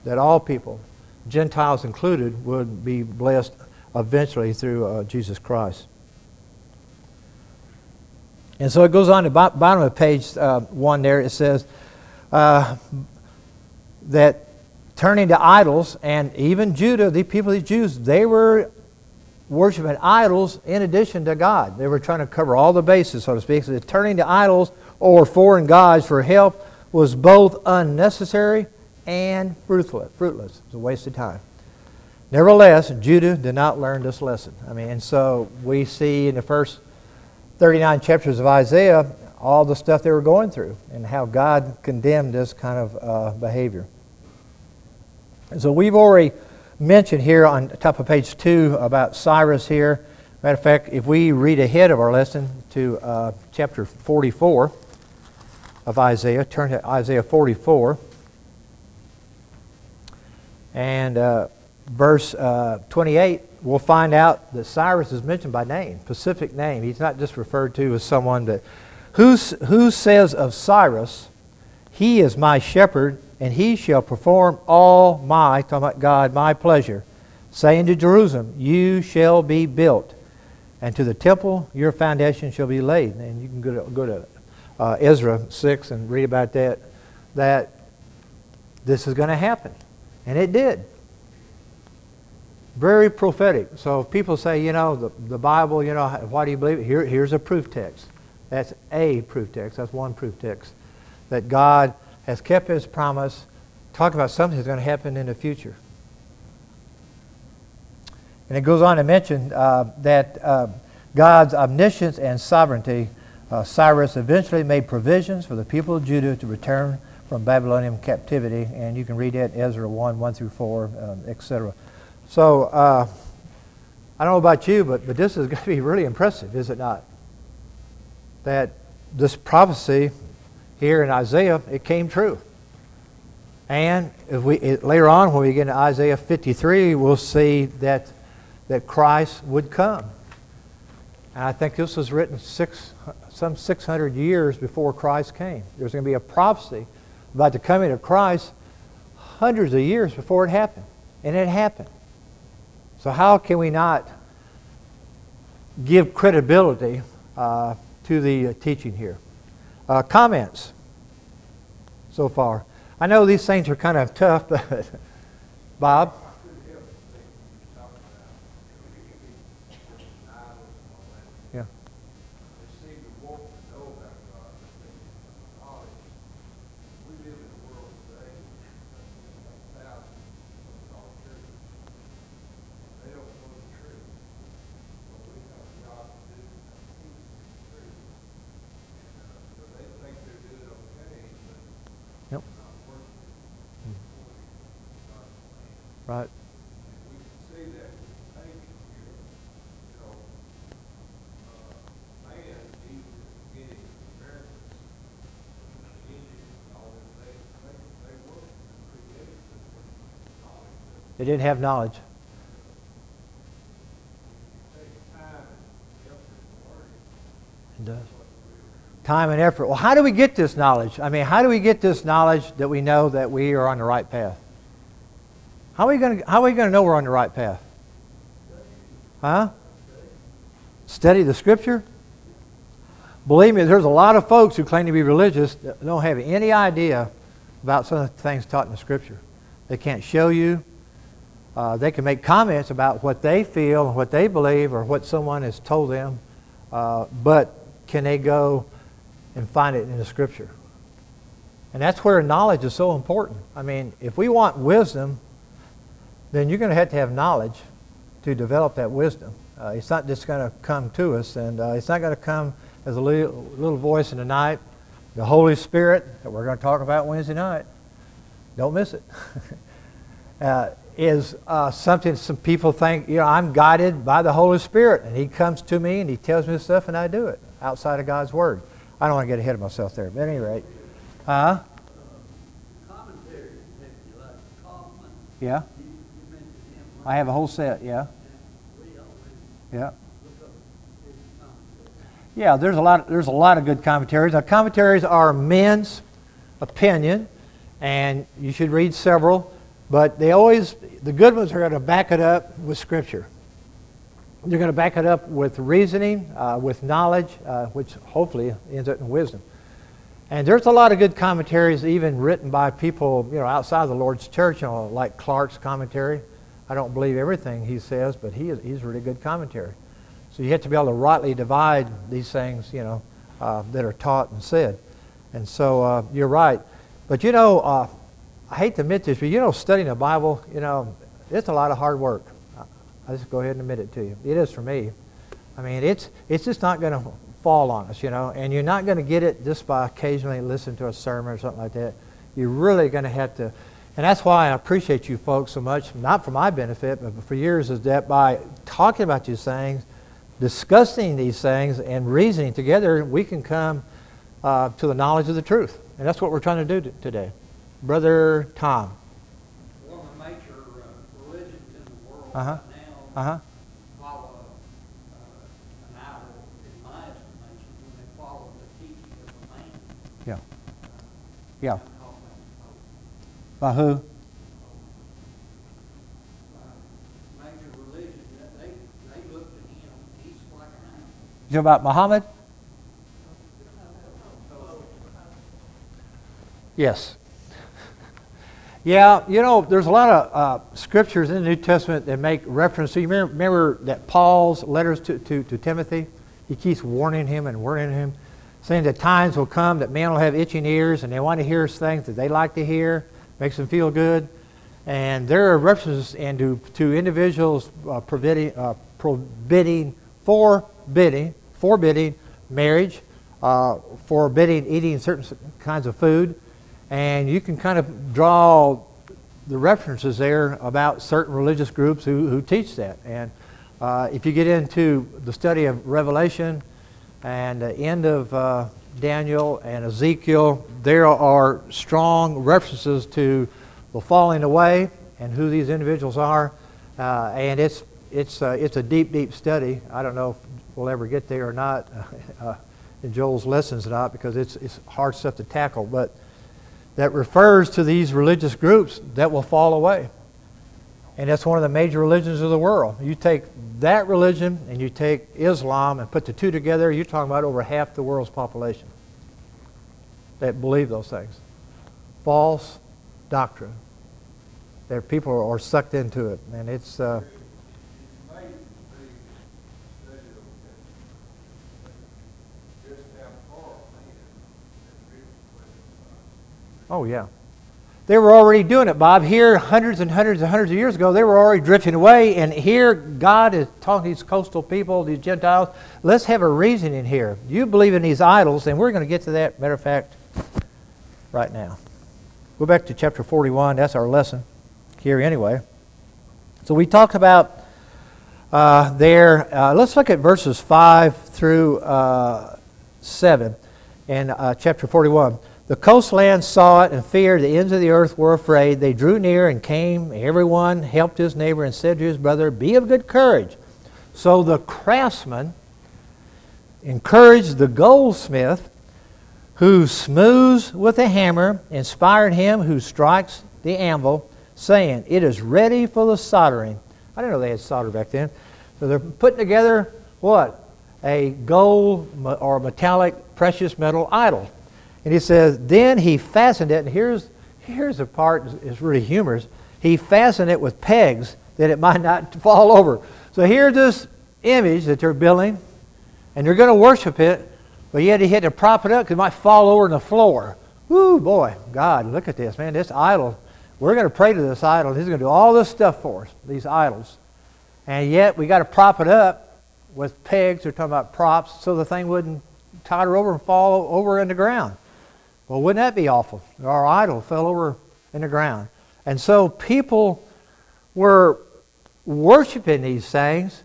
that all people, Gentiles included, would be blessed eventually through uh, Jesus Christ. And so it goes on to the bottom of page uh, one there. It says uh, that turning to idols, and even Judah, the people, the Jews, they were worshiping idols in addition to God. They were trying to cover all the bases, so to speak. So turning to idols or foreign gods for help was both unnecessary and fruitless. Fruitless. It was a waste of time. Nevertheless, Judah did not learn this lesson. I mean, and so we see in the first 39 chapters of Isaiah all the stuff they were going through and how God condemned this kind of uh, behavior. So we've already mentioned here on top of page two about Cyrus here. Matter of fact, if we read ahead of our lesson to uh, chapter 44 of Isaiah, turn to Isaiah 44. And uh, verse uh, 28, we'll find out that Cyrus is mentioned by name, specific name. He's not just referred to as someone that. Who, who says of Cyrus, He is my shepherd, and he shall perform all my, talking about God, my pleasure, saying to Jerusalem, You shall be built, and to the temple your foundation shall be laid. And you can go to, go to uh, Ezra 6 and read about that, that this is going to happen. And it did. Very prophetic. So if people say, you know, the, the Bible, you know, why do you believe it? Here, here's a proof text. That's a proof text. That's one proof text. That God has kept his promise, Talk about something that's going to happen in the future. And it goes on to mention uh, that uh, God's omniscience and sovereignty, uh, Cyrus eventually made provisions for the people of Judah to return from Babylonian captivity. And you can read that in Ezra 1, 1 through 4, um, etc. So, uh, I don't know about you, but, but this is going to be really impressive, is it not? That this prophecy here in Isaiah, it came true. And if we, it, later on, when we get to Isaiah 53, we'll see that, that Christ would come. And I think this was written six, some 600 years before Christ came. There's going to be a prophecy about the coming of Christ hundreds of years before it happened. And it happened. So how can we not give credibility uh, to the uh, teaching here. Uh, comments so far? I know these things are kind of tough, but Bob? Right. They didn't have knowledge. It does. Time and effort. Well, how do we get this knowledge? I mean, how do we get this knowledge that we know that we are on the right path? How are we going to, how are we going to know we're on the right path? Huh? Study the Scripture? Believe me, there's a lot of folks who claim to be religious that don't have any idea about some of the things taught in the Scripture. They can't show you. Uh, they can make comments about what they feel, what they believe, or what someone has told them. Uh, but can they go and find it in the Scripture? And that's where knowledge is so important. I mean, if we want wisdom, then you're going to have to have knowledge to develop that wisdom. Uh, it's not just going to come to us, and uh, it's not going to come as a little, little voice in the night. The Holy Spirit that we're going to talk about Wednesday night, don't miss it. uh, is uh, something some people think, you know, I'm guided by the Holy Spirit, and He comes to me and He tells me stuff, and I do it outside of God's Word. I don't want to get ahead of myself there, but at any rate. Uh, yeah. I have a whole set, yeah. Yeah. Yeah, there's a lot. There's a lot of good commentaries. Now, commentaries are men's opinion, and you should read several. But they always, the good ones are going to back it up with Scripture. They're going to back it up with reasoning, uh, with knowledge, uh, which hopefully ends up in wisdom. And there's a lot of good commentaries, even written by people, you know, outside the Lord's church, you know, like Clarke's commentary. I don't believe everything he says, but he is, he's a really good commentary. So you have to be able to rightly divide these things, you know, uh, that are taught and said. And so uh, you're right. But you know, uh, I hate to admit this, but you know, studying the Bible, you know, it's a lot of hard work. I just go ahead and admit it to you. It is for me. I mean, it's it's just not going to fall on us, you know. And you're not going to get it just by occasionally listening to a sermon or something like that. You're really going to have to and that's why I appreciate you folks so much, not for my benefit, but for yours, is that by talking about these things, discussing these things, and reasoning together, we can come uh, to the knowledge of the truth. And that's what we're trying to do today. Brother Tom. Well, the nature Uh-huh. now Uh huh. follow uh, an idol, in my estimation, when they follow the teaching of man. Yeah. Yeah. An who? You about Muhammad? Yes. Yeah, you know, there's a lot of uh, scriptures in the New Testament that make reference. You remember, remember that Paul's letters to, to, to Timothy? He keeps warning him and warning him, saying that times will come that men will have itching ears and they want to hear things that they like to hear, makes them feel good. And there are references into to individuals uh, forbidding, uh, forbidding, forbidding, forbidding marriage, uh, forbidding eating certain kinds of food, and you can kind of draw the references there about certain religious groups who, who teach that. And uh, if you get into the study of Revelation and the end of uh, Daniel and Ezekiel, there are strong references to the falling away and who these individuals are. Uh, and it's, it's, uh, it's a deep, deep study. I don't know if we'll ever get there or not uh, in Joel's lessons or not because it's, it's hard stuff to tackle. But that refers to these religious groups that will fall away. And that's one of the major religions of the world. You take that religion and you take Islam and put the two together, you're talking about over half the world's population that believe those things. False doctrine. That people are sucked into it. And it's, uh, oh, yeah. They were already doing it, Bob. Here, hundreds and hundreds and hundreds of years ago, they were already drifting away. And here, God is talking to these coastal people, these Gentiles. Let's have a reasoning here. You believe in these idols, and we're going to get to that, matter of fact, right now. Go back to chapter 41. That's our lesson here, anyway. So we talked about uh, there. Uh, let's look at verses 5 through uh, 7 in uh, chapter 41. The coastlands saw it and feared. The ends of the earth were afraid. They drew near and came. Everyone helped his neighbor and said to his brother, Be of good courage. So the craftsman encouraged the goldsmith who smooths with a hammer, inspired him who strikes the anvil, saying, It is ready for the soldering. I didn't know they had solder back then. So they're putting together what? A gold or metallic precious metal idol. And he says, Then he fastened it, and here's, here's the part is really humorous. He fastened it with pegs that it might not fall over. So here's this image that they're building, and they're going to worship it, but yet he had to prop it up because it might fall over on the floor. Woo, boy, God, look at this, man. This idol, we're going to pray to this idol. He's going to do all this stuff for us, these idols. And yet we got to prop it up with pegs. They're talking about props so the thing wouldn't totter over and fall over in the ground. Well, wouldn't that be awful? Our idol fell over in the ground. And so people were worshiping these things,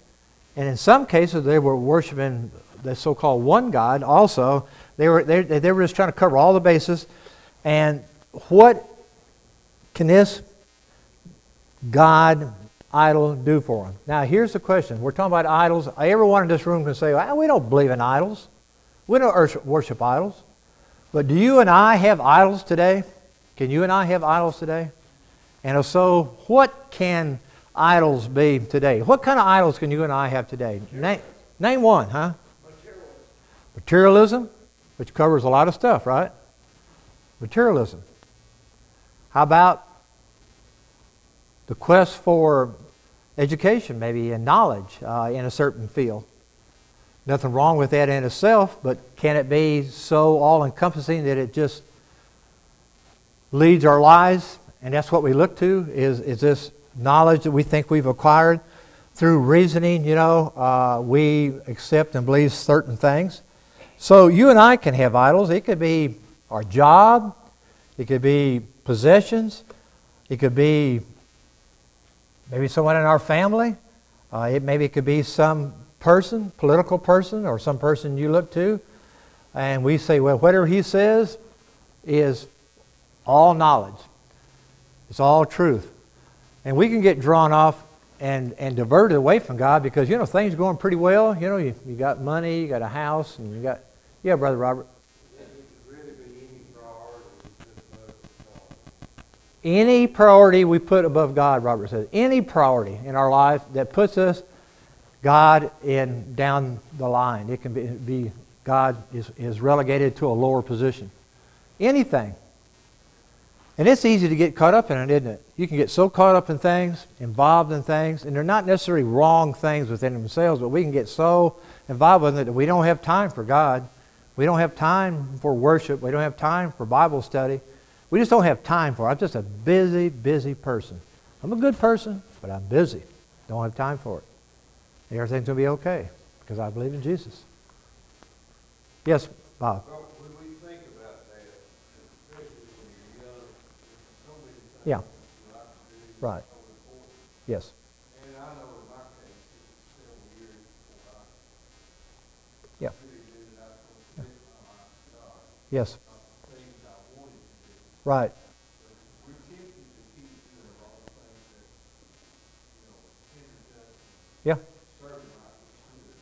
and in some cases they were worshiping the so-called one God also. They were, they, they were just trying to cover all the bases. And what can this God idol do for them? Now, here's the question. We're talking about idols. Everyone in this room can say, well, we don't believe in idols. We don't worship- worship idols. But do you and I have idols today? Can you and I have idols today? And if so, what can idols be today? What kind of idols can you and I have today? Name, name one, huh? Materialism, which covers a lot of stuff, right? Materialism. How about the quest for education, maybe, and knowledge uh, in a certain field? Nothing wrong with that in itself, but can it be so all encompassing that it just leads our lives? And that's what we look to is, is this knowledge that we think we've acquired through reasoning, you know, uh, we accept and believe certain things. So you and I can have idols. It could be our job, it could be possessions, it could be maybe someone in our family, uh, it, maybe it could be some person, political person, or some person you look to, and we say, well, whatever he says is all knowledge. It's all truth. And we can get drawn off and, and diverted away from God because, you know, things are going pretty well. You know, you, you got money, you got a house, and you got, yeah, Brother Robert. Any priority we put above God, Robert says, any priority in our life that puts us God in down the line. It can be, be God is, is relegated to a lower position. Anything. And it's easy to get caught up in it, isn't it? You can get so caught up in things, involved in things, and they're not necessarily wrong things within themselves, but we can get so involved with it that we don't have time for God. We don't have time for worship. We don't have time for Bible study. We just don't have time for it. I'm just a busy, busy person. I'm a good person, but I'm busy. Don't have time for it. Everything's going to be okay because I believe in Jesus. Yes, Bob. Well, when we think about that, especially when you're young, so many things Yeah. you like to do. Right. Yes. And I know in my case, several years before I Yeah. really knew that I was going to commit my life to God, Yes. not the things I wanted to do. Right. But we're tempted to keep doing all the things that, you know, hinders us Yeah. from serving like we should.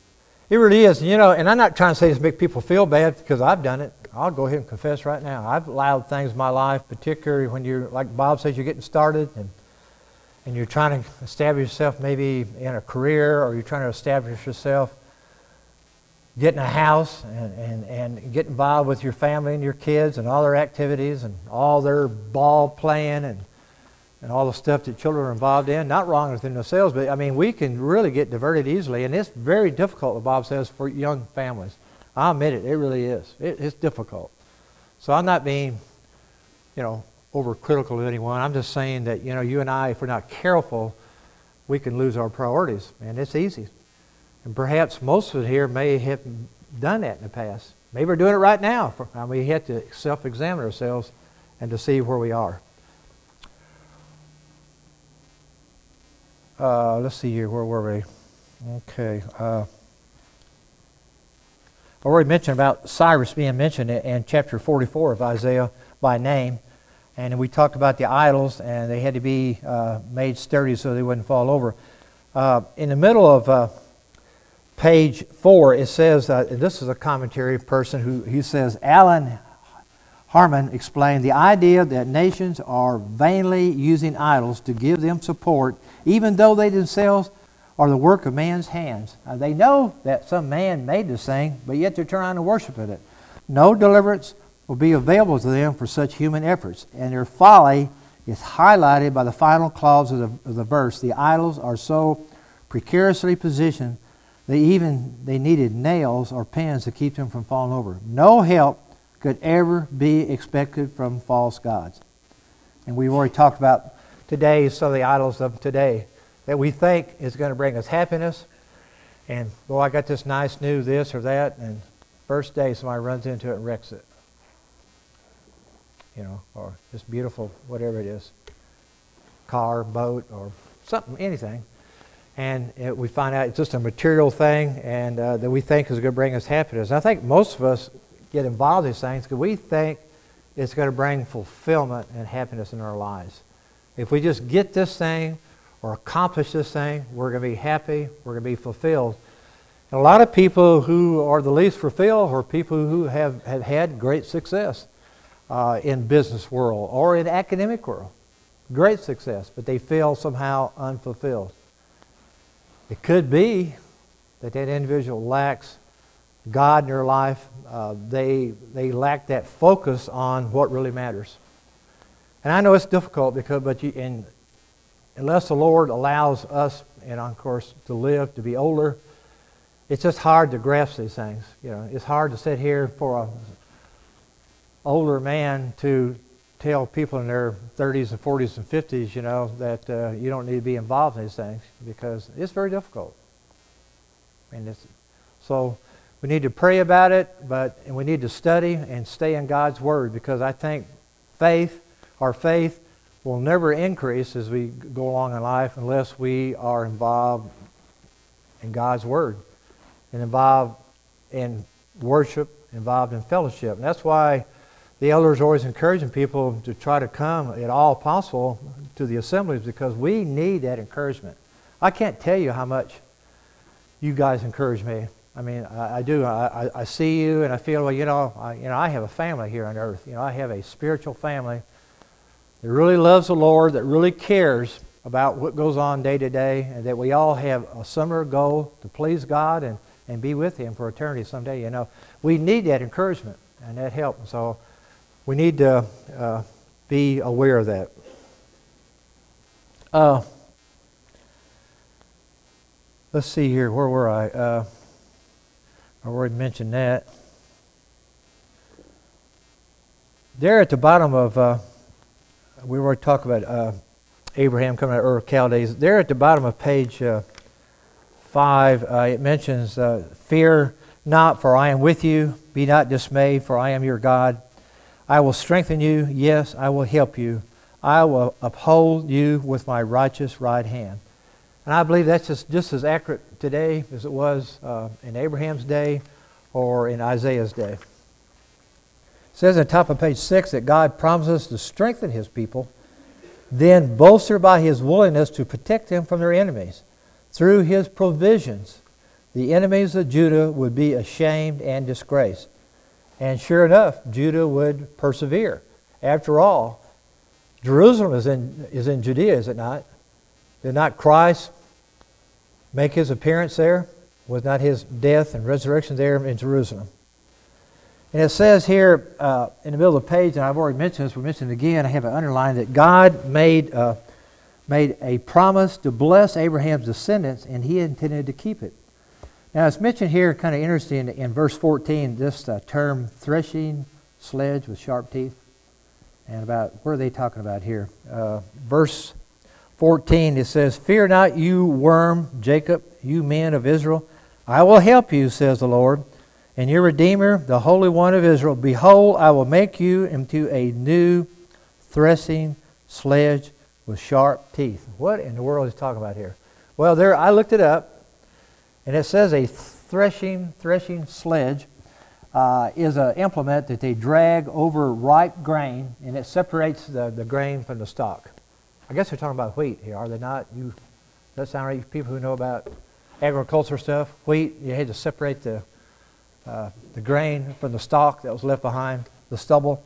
It really is. You know, and I'm not trying to say this to make people feel bad because I've done it. I'll go ahead and confess right now. I've allowed things in my life, particularly when you're, like Bob says, you're getting started and, and you're trying to establish yourself maybe in a career or you're trying to establish yourself getting a house and, and, and get involved with your family and your kids and all their activities and all their ball playing and, and all the stuff that children are involved in. Not wrong within themselves, but I mean, we can really get diverted easily, and it's very difficult, Bob says, for young families. I admit it, it really is. It, it's difficult. So I'm not being, you know, overcritical of anyone. I'm just saying that, you know, you and I, if we're not careful, we can lose our priorities, and it's easy. And perhaps most of us here may have done that in the past. Maybe we're doing it right now. I mean, we have to self-examine ourselves and to see where we are. Uh, let's see here. Where were we? Okay. Uh, I already mentioned about Cyrus being mentioned in, chapter 44 of Isaiah by name. And we talked about the idols, and they had to be uh, made sturdy so they wouldn't fall over. Uh, in the middle of uh, page 4, it says, uh, this is a commentary person who he says, Alan Harman explained the idea that nations are vainly using idols to give them support, even though they themselves are the work of man's hands. Uh, they know that some man made this thing, but yet they're trying to worship it. No deliverance will be available to them for such human efforts, and their folly is highlighted by the final clause of the, of the verse. The idols are so precariously positioned they even they needed nails or pins to keep them from falling over. No help could ever be expected from false gods. And we've already talked about today some of the idols of today that we think is going to bring us happiness. And boy, I got this nice new this or that, and first day somebody runs into it and wrecks it. You know, or this beautiful whatever it is, car, boat, or something, anything. And it, we find out it's just a material thing, and uh, that we think is going to bring us happiness. And I think most of us get involved in these things because we think it's going to bring fulfillment and happiness in our lives. If we just get this thing or accomplish this thing, we're going to be happy, we're going to be fulfilled. And a lot of people who are the least fulfilled are people who have, have had great success uh, in business world or in academic world. Great success, but they feel somehow unfulfilled. It could be that that individual lacks God in their life. Uh, they, they lack that focus on what really matters. And I know it's difficult because, but you, and unless the Lord allows us, and of course, to live, to be older, it's just hard to grasp these things. You know, it's hard to sit here for a older man to tell people in their 30s and 40s and 50s, you know, that uh, you don't need to be involved in these things because it's very difficult. And it's, so we need to pray about it, but and we need to study and stay in God's Word because I think faith, our faith, will never increase as we go along in life unless we are involved in God's Word and involved in worship, involved in fellowship. And that's why the elders are always encouraging people to try to come at all possible to the assemblies because we need that encouragement. I can't tell you how much you guys encourage me. I mean, I, I do. I, I, see you, and I feel well. You know, I, you know, I have a family here on earth. You know, I have a spiritual family that really loves the Lord, that really cares about what goes on day to day, and that we all have a summer goal to please God and, and be with Him for eternity someday. You know, we need that encouragement and that help. So we need to uh, be aware of that. Uh, let's see here. Where were I? Uh, I already mentioned that. There at the bottom of, uh, we were talking about uh, Abraham coming out of Ur of Chaldees. There at the bottom of page uh, 5, uh, it mentions, uh, Fear not, for I am with you. Be not dismayed, for I am your God. I will strengthen you. Yes, I will help you. I will uphold you with my righteous right hand. And I believe that's just, just as accurate today as it was uh, in Abraham's day or in Isaiah's day. It says at the top of page 6 that God promises to strengthen his people, then bolster by his willingness to protect them from their enemies. Through his provisions, the enemies of Judah would be ashamed and disgraced. And sure enough, Judah would persevere. After all, Jerusalem is in, is in Judea, is it not? Did not Christ make his appearance there? Was not his death and resurrection there in Jerusalem? And it says here uh, in the middle of the page, and I've already mentioned this, we mentioned it again, I have it underlined, that God made, uh, made a promise to bless Abraham's descendants, and he intended to keep it. Now, it's mentioned here, kind of interesting, in verse 14, this uh, term threshing sledge with sharp teeth. And about, what are they talking about here? Uh, verse 14, it says, Fear not, you worm, Jacob, you men of Israel. I will help you, says the Lord, and your Redeemer, the Holy One of Israel. Behold, I will make you into a new threshing sledge with sharp teeth. What in the world is he talking about here? Well, there I looked it up, and it says a threshing threshing sledge uh, is an implement that they drag over ripe grain, and it separates the, the grain from the stalk. I guess they're talking about wheat here, are they not? You, that sound right? People who know about agriculture stuff, wheat, you had to separate the, uh, the grain from the stalk that was left behind, the stubble.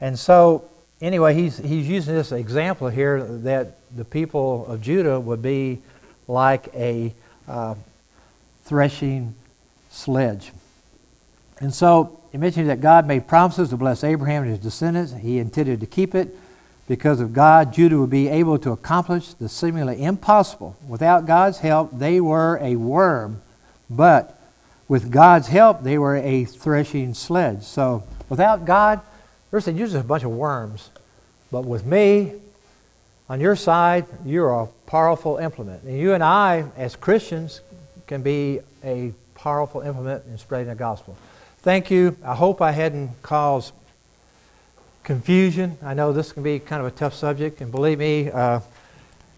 And so, anyway, he's, he's using this example here that the people of Judah would be like a uh, threshing sledge. And so, he mentioned that God made promises to bless Abraham and his descendants. He intended to keep it. Because of God, Judah would be able to accomplish the seemingly impossible. Without God's help, they were a worm, but with God's help, they were a threshing sledge. So, without God, there's just a bunch of worms. But with me, on your side, you're a powerful implement. And you and I, as Christians, can be a powerful implement in spreading the gospel. Thank you. I hope I hadn't caused confusion. I know this can be kind of a tough subject, and believe me, uh,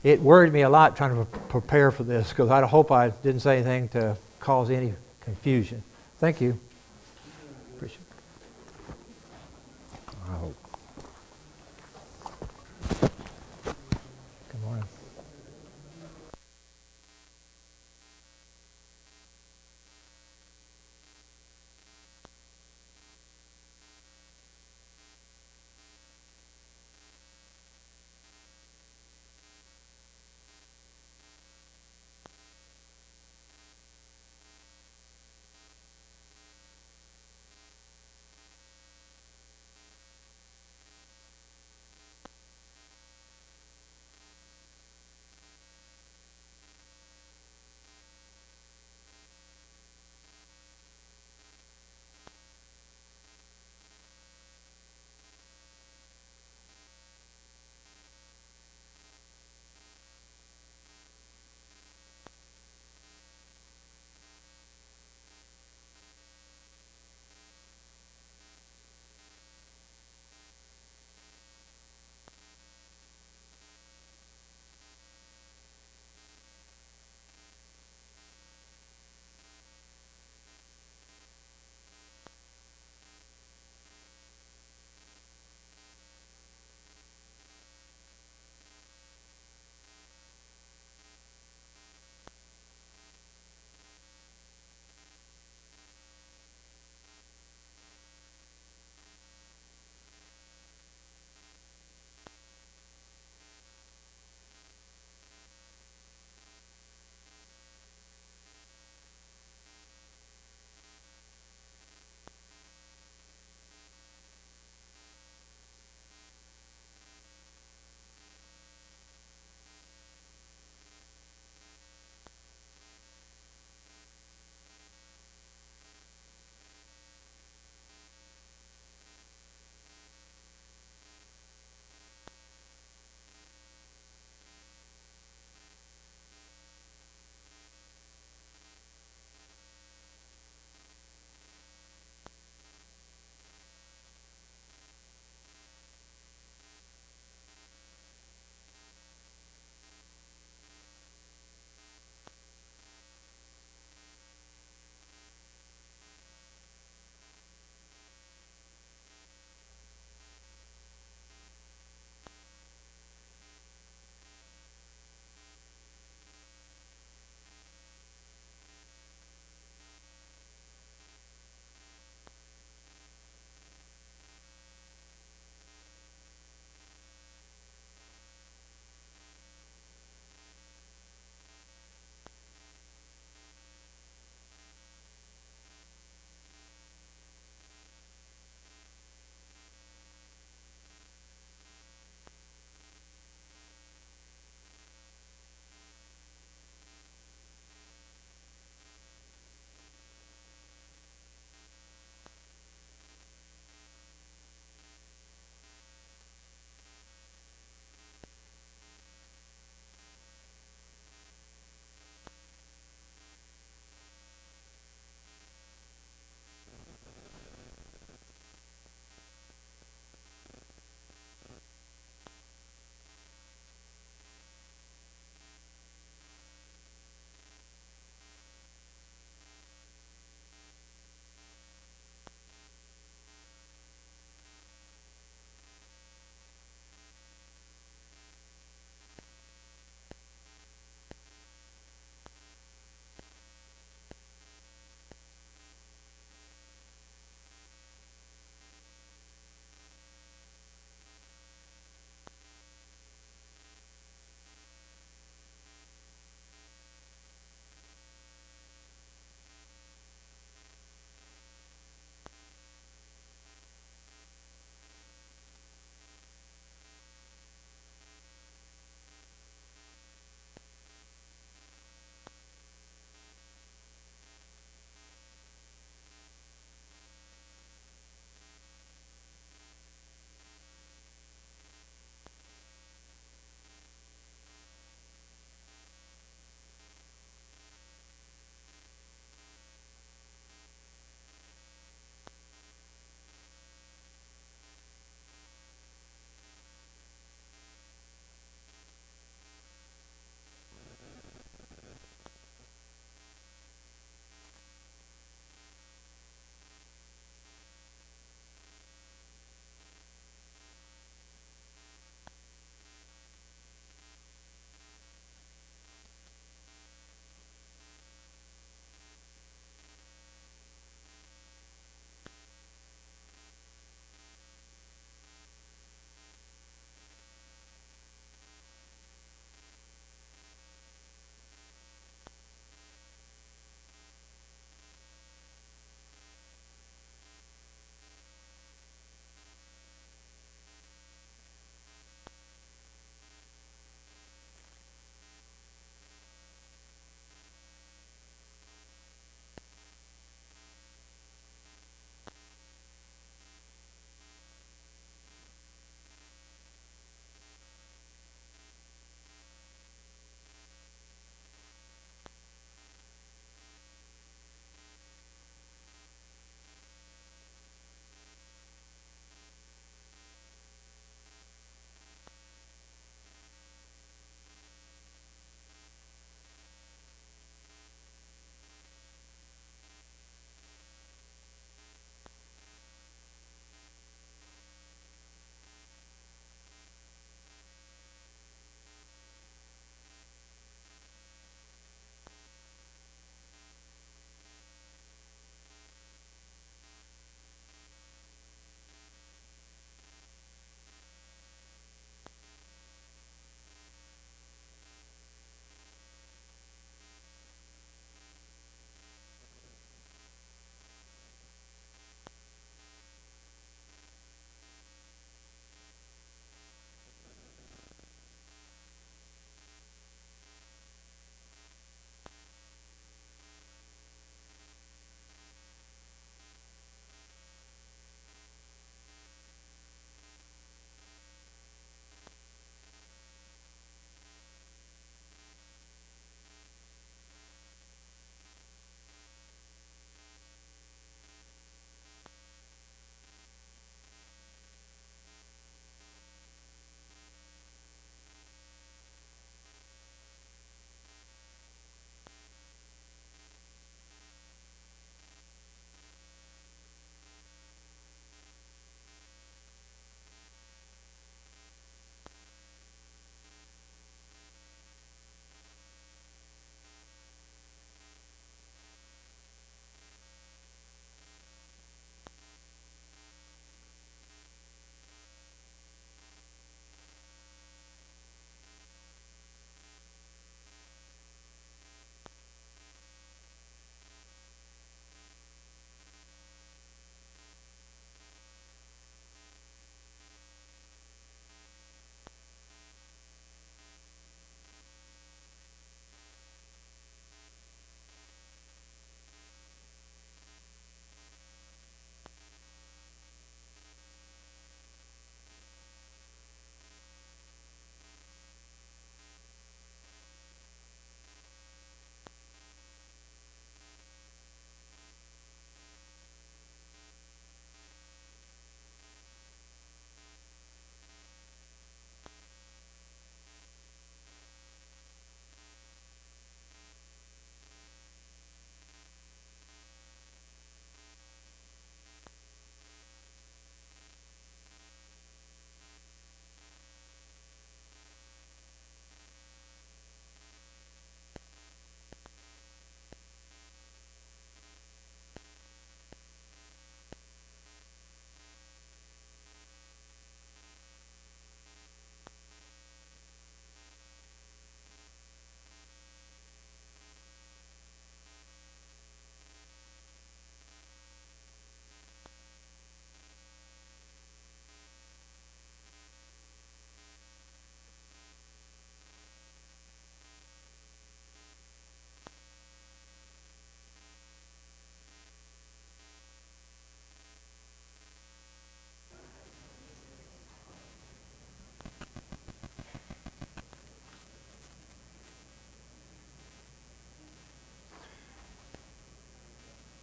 it worried me a lot trying to prepare for this because I hope I didn't say anything to cause any confusion. Thank you. Appreciate it. I hope.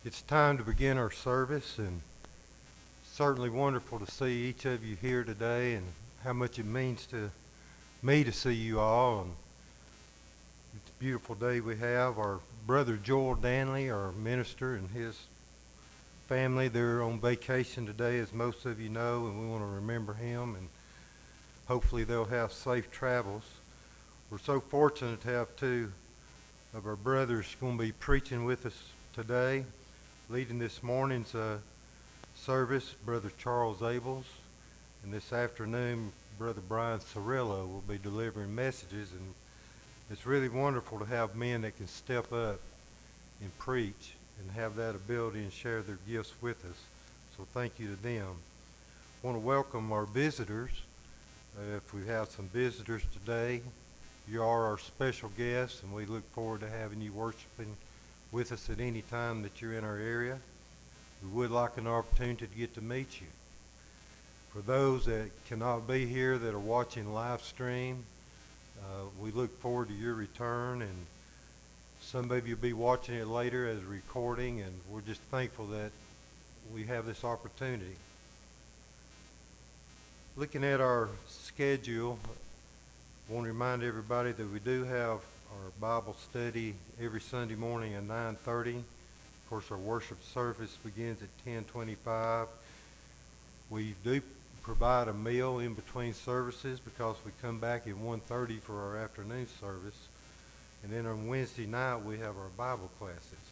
It's time to begin our service, and certainly wonderful to see each of you here today and how much it means to me to see you all. And it's a beautiful day we have. Our brother Joel Danley, our minister, and his family, they're on vacation today, as most of you know, and we want to remember him, and hopefully they'll have safe travels. We're so fortunate to have two of our brothers going to be preaching with us today. Leading this morning's uh, service, Brother Charles Abels, and this afternoon, Brother Brian Cirillo will be delivering messages, and it's really wonderful to have men that can step up and preach and have that ability and share their gifts with us. So thank you to them. I want to welcome our visitors. Uh, if we have some visitors today, you are our special guests, and we look forward to having you worshiping with us at any time that you're in our area. We would like an opportunity to get to meet you. For those that cannot be here that are watching live stream, uh, we look forward to your return, and some of you will be watching it later as a recording, and we're just thankful that we have this opportunity. Looking at our schedule, I want to remind everybody that we do have our Bible study every Sunday morning at 9:30. Of course, our worship service begins at 10:25. We do provide a meal in between services because we come back at 1:30 for our afternoon service. And then on Wednesday night, we have our Bible classes,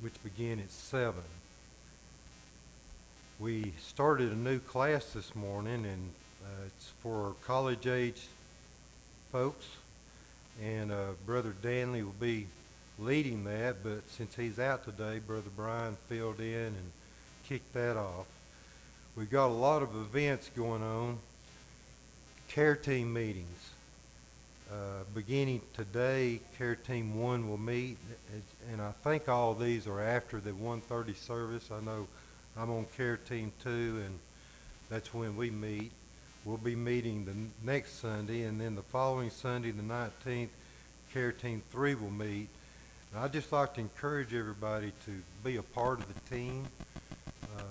which begin at 7. We started a new class this morning, and uh, it's for college-age folks. And uh, Brother Danley will be leading that, but since he's out today, Brother Brian filled in and kicked that off. We've got a lot of events going on, care team meetings. Uh, beginning today, Care Team 1 will meet, and I think all these are after the 1:30 service. I know I'm on Care Team 2, and that's when we meet. We'll be meeting the next Sunday, and then the following Sunday, the 19th, Care Team 3 will meet. And I'd just like to encourage everybody to be a part of the team. Uh,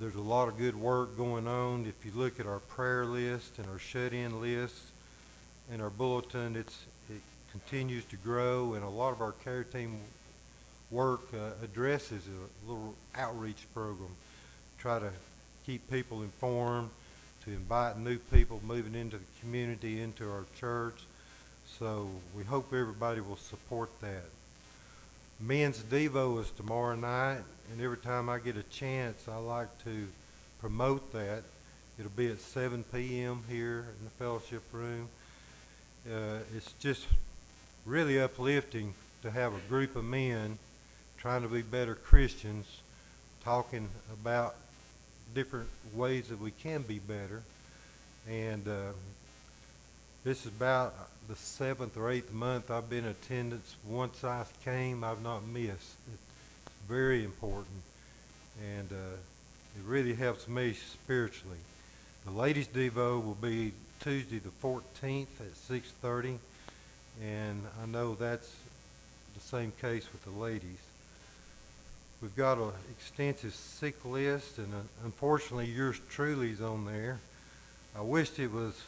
There's a lot of good work going on. If you look at our prayer list and our shut-in list, and our bulletin, it's, it continues to grow, and a lot of our care team work uh, addresses a little outreach program, try to keep people informed, to invite new people moving into the community, into our church. So we hope everybody will support that. Men's Devo is tomorrow night, and every time I get a chance, I like to promote that. It'll be at 7 p.m. here in the fellowship room uh, it's just really uplifting to have a group of men trying to be better Christians, talking about different ways that we can be better. And uh, this is about the seventh or eighth month I've been in attendance. Once I came, I've not missed. It's very important, and uh, it really helps me spiritually. The ladies' devo will be Tuesday the 14th at 6:30, and I know that's the same case with the ladies. We've got an extensive sick list, and uh, unfortunately, yours truly is on there. I wished it was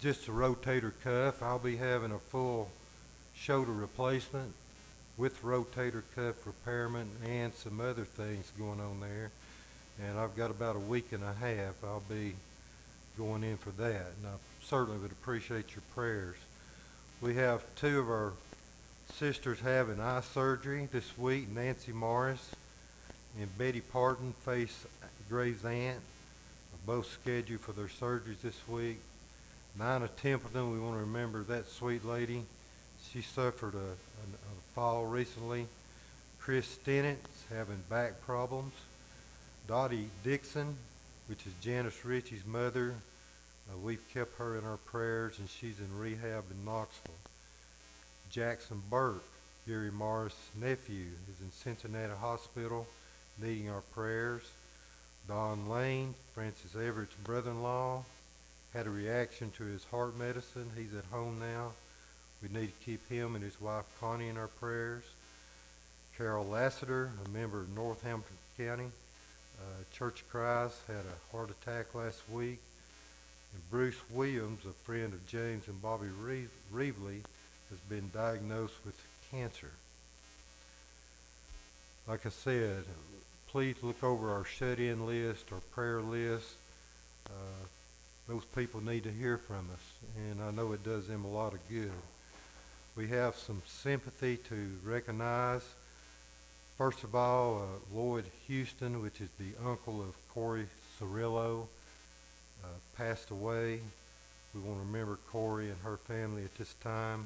just a rotator cuff. I'll be having a full shoulder replacement with rotator cuff repairment and some other things going on there. And I've got about a week and a half. I'll be going in for that. And I certainly would appreciate your prayers. We have two of our sisters having eye surgery this week, Nancy Morris and Betty Pardon face Graves' aunt. are both scheduled for their surgeries this week. Nina Templeton, we want to remember that sweet lady. She suffered a, a, a fall recently. Chris Stennet's having back problems. Dottie Dixon, which is Janice Ritchie's mother, uh, we've kept her in our prayers, and she's in rehab in Knoxville. Jackson Burke, Gary Morris' nephew, is in Cincinnati Hospital, needing our prayers. Don Lane, Francis Everett's brother-in-law, had a reaction to his heart medicine. He's at home now. We need to keep him and his wife Connie in our prayers. Carol Lassiter, a member of Northampton County, uh, Church of Christ, had a heart attack last week. And Bruce Williams, a friend of James and Bobby Reeve- Reevely, has been diagnosed with cancer. Like I said, please look over our shut-in list, our prayer list. Uh, those people need to hear from us, and I know it does them a lot of good. We have some sympathy to recognize. First of all, uh, Lloyd Houston, which is the uncle of Corey Cirillo, uh, passed away. We want to remember Corey and her family at this time.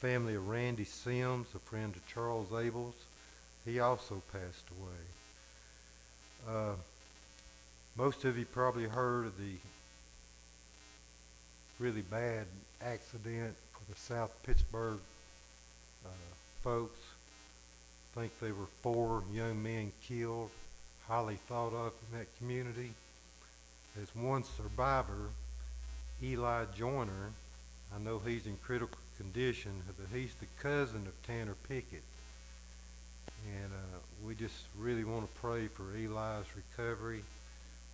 The family of Randy Sims, a friend of Charles Abels, he also passed away. Uh, most of you probably heard of the really bad accident for the South Pittsburg uh, folks. I think there were four young men killed, highly thought of in that community. There's one survivor, Eli Joyner. I know he's in critical condition, but he's the cousin of Tanner Pickett. And uh, we just really want to pray for Eli's recovery.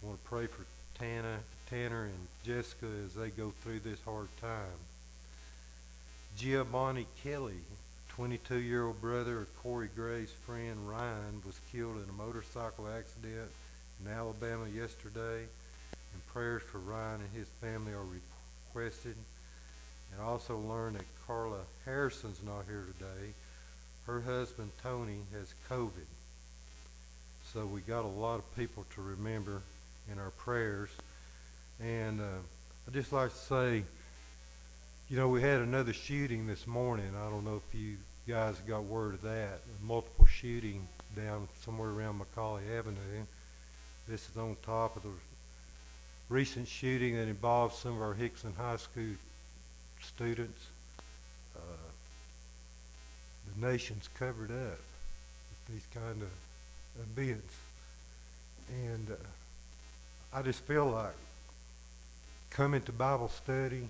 want to pray for Tana, Tanner and Jessica as they go through this hard time. Giovanni Kelly, 22-year-old brother of Corey Gray's friend Ryan, was killed in a motorcycle accident in Alabama yesterday. And prayers for Ryan and his family are requested. And I also learned that Carla Harrison's not here today. Her husband Tony has COVID. So we got a lot of people to remember in our prayers. And uh, I'd just like to say, you know, we had another shooting this morning. I don't know if you guys got word of that. Multiple shooting down somewhere around McCallie Avenue. This is on top of the recent shooting that involved some of our Hixson High School students. Uh, the nation's covered up with these kind of events. And uh, I just feel like coming to Bible study,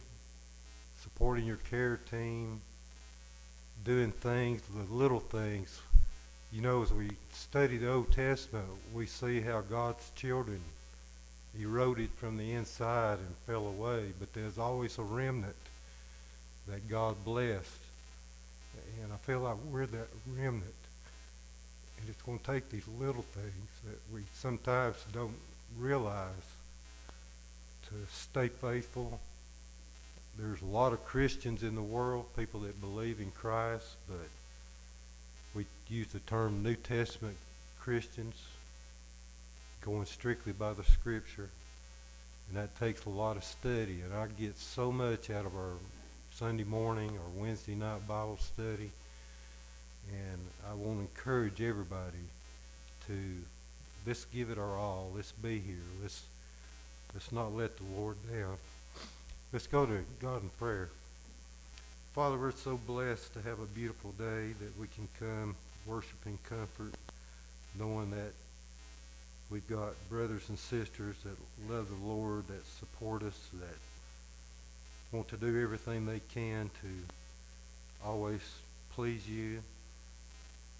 supporting your care team, doing things, the little things. You know, as we study the Old Testament, we see how God's children eroded from the inside and fell away, but there's always a remnant that God blessed. And I feel like we're that remnant. And it's going to take these little things that we sometimes don't realize to stay faithful. There's a lot of Christians in the world, people that believe in Christ, but we use the term New Testament Christians, going strictly by the Scripture. And that takes a lot of study. And I get so much out of our Sunday morning or Wednesday night Bible study. And I want to encourage everybody to let's give it our all. Let's be here. Let's let's not let the Lord down. Let's go to God in prayer. Father, we're so blessed to have a beautiful day that we can come worship in comfort, knowing that we've got brothers and sisters that love the Lord, that support us, that want to do everything they can to always please you.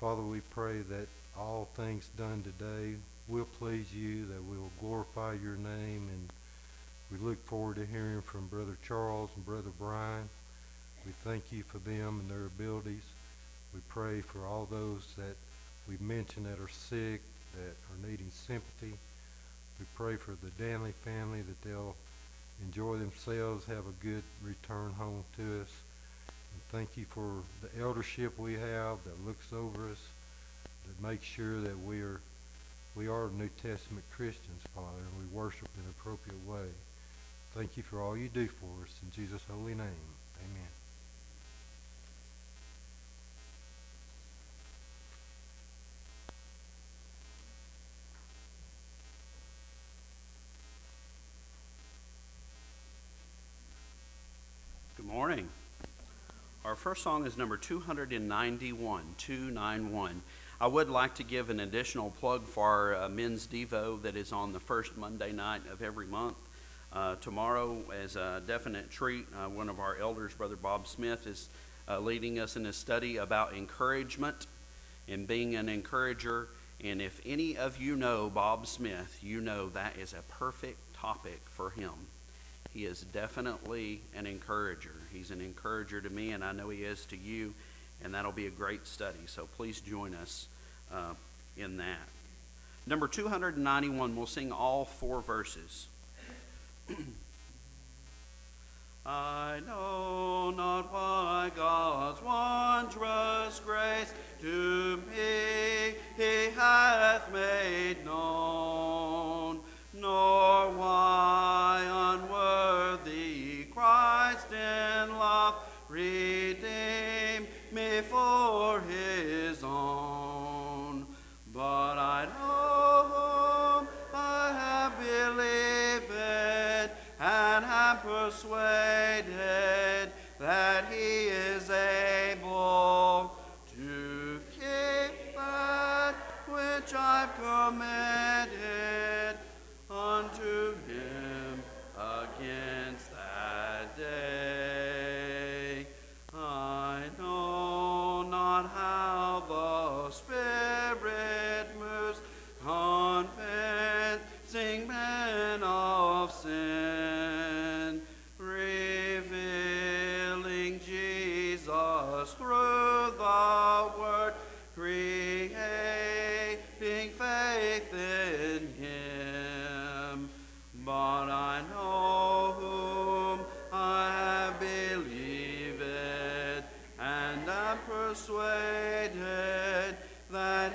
Father, we pray that all things done today will please you, that we will glorify your name, and we look forward to hearing from Brother Charles and Brother Brian. We thank you for them and their abilities. We pray for all those that we mentioned that are sick, that are needing sympathy. We pray for the Danley family that they'll enjoy themselves, have a good return home to us. And thank you for the eldership we have that looks over us, that makes sure that we are we are New Testament Christians, Father, and we worship in an appropriate way. Thank you for all you do for us. In Jesus' holy name, amen. Good morning. Our first song is number 291, 291. I would like to give an additional plug for our uh, men's Devo that is on the first Monday night of every month. Uh, tomorrow, as a definite treat, uh, one of our elders, Brother Bob Smith, is uh, leading us in a study about encouragement and being an encourager. And if any of you know Bob Smith, you know that is a perfect topic for him. He is definitely an encourager. He's an encourager to me, and I know he is to you, and that'll be a great study. So please join us uh, in that. Number 291, we'll sing all four verses. I know not why God's wondrous grace to me he hath made known, nor why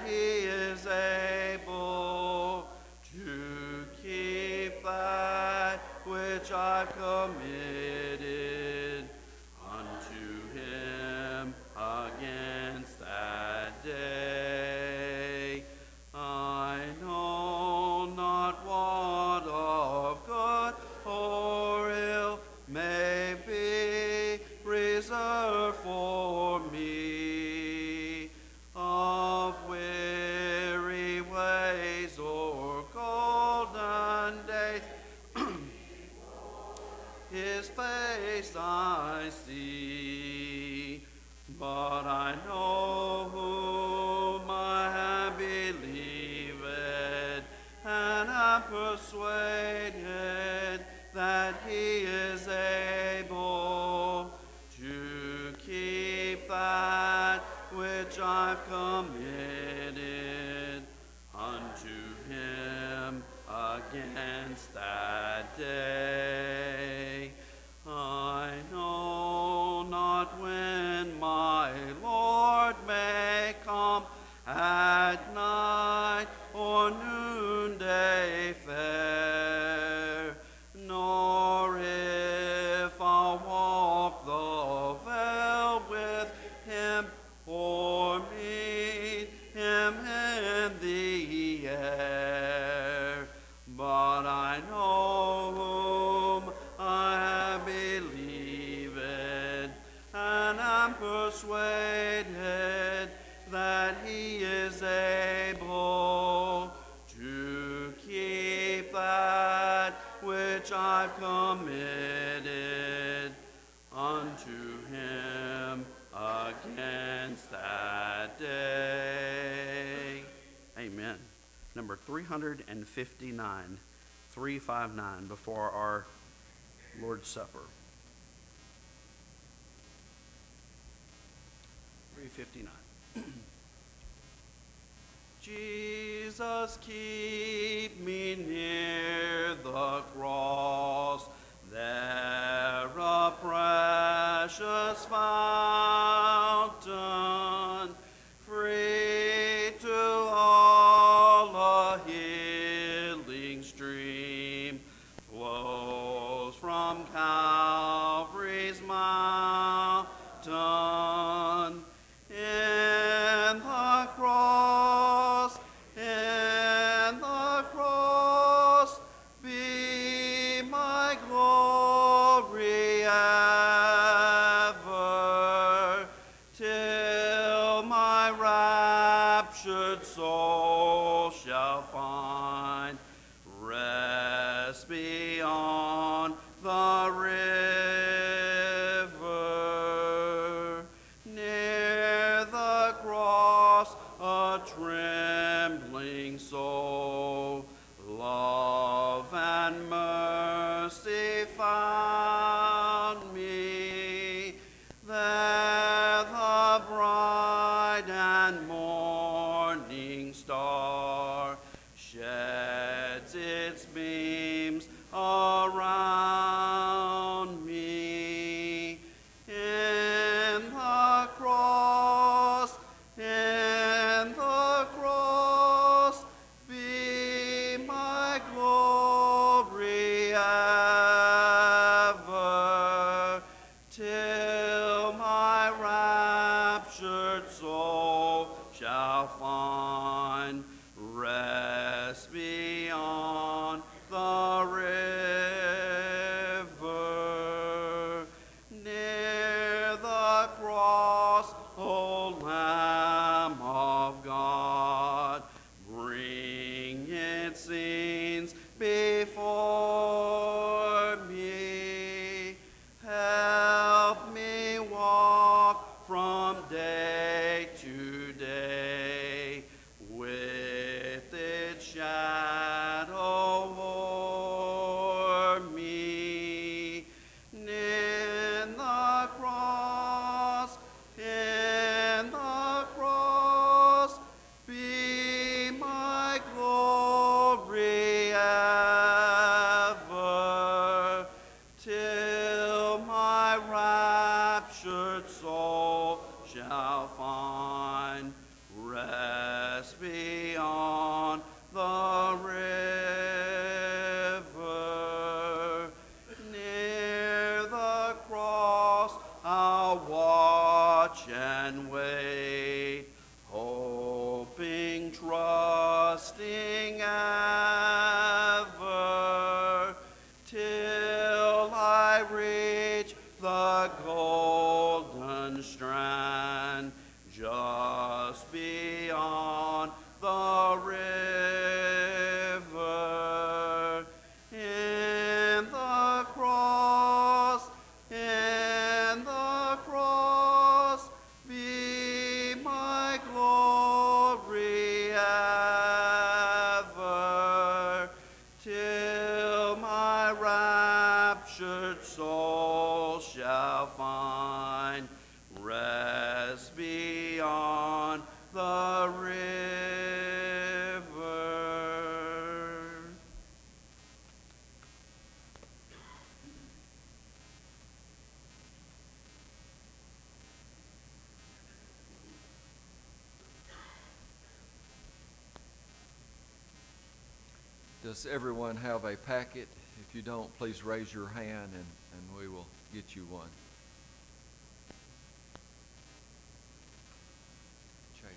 that 359, 359, before our Lord's Supper. 359. Jesus, keep me Does everyone have a packet? If you don't, please raise your hand and, and we will get you one. Chase.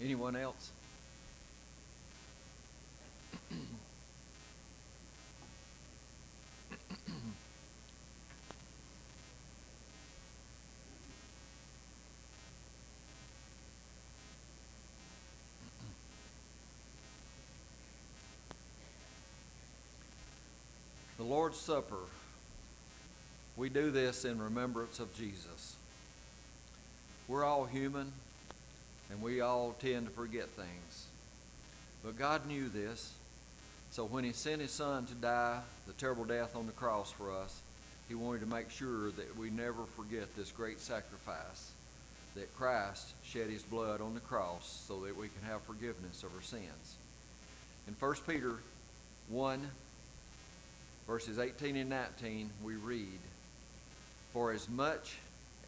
Anyone else? The Lord's Supper, we do this in remembrance of Jesus. We're all human, and we all tend to forget things. But God knew this, so when He sent His Son to die the terrible death on the cross for us, He wanted to make sure that we never forget this great sacrifice that Christ shed His blood on the cross so that we can have forgiveness of our sins. In 1 Peter 1, verses 18 and 19, we read, For as much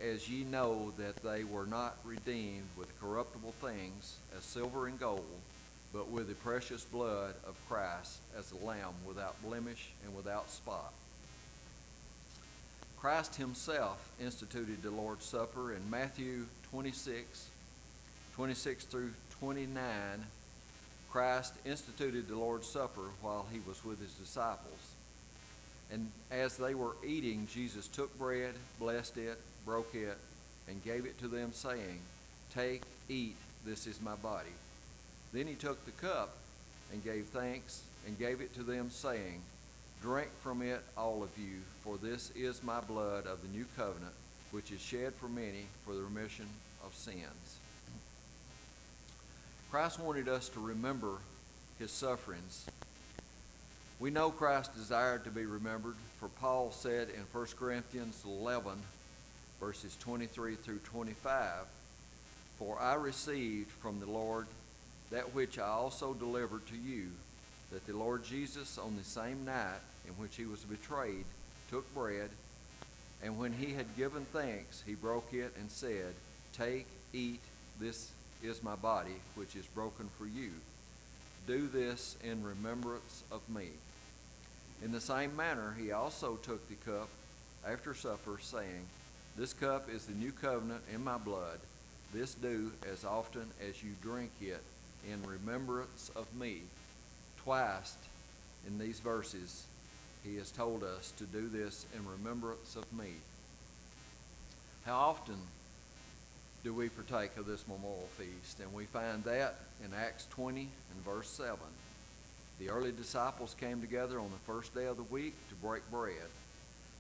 as ye know that they were not redeemed with corruptible things, as silver and gold, but with the precious blood of Christ as a lamb without blemish and without spot. Christ himself instituted the Lord's Supper in Matthew 26, 26 through 29. Christ instituted the Lord's Supper while he was with his disciples. And as they were eating, Jesus took bread, blessed it, broke it, and gave it to them, saying, Take, eat, this is my body. Then he took the cup and gave thanks and gave it to them, saying, Drink from it, all of you, for this is my blood of the new covenant, which is shed for many for the remission of sins. Christ wanted us to remember his sufferings. We know Christ desired to be remembered, for Paul said in 1 Corinthians 11, verses 23 through 25, For I received from the Lord that which I also delivered to you, that the Lord Jesus, on the same night in which he was betrayed, took bread, and when he had given thanks, he broke it and said, Take, eat, this is my body, which is broken for you. Do this in remembrance of me. In the same manner, he also took the cup after supper, saying, This cup is the new covenant in my blood. This do as often as you drink it in remembrance of me. Twice in these verses, he has told us to do this in remembrance of me. How often do we partake of this memorial feast? And we find that in Acts 20 and verse 7. The early disciples came together on the first day of the week to break bread.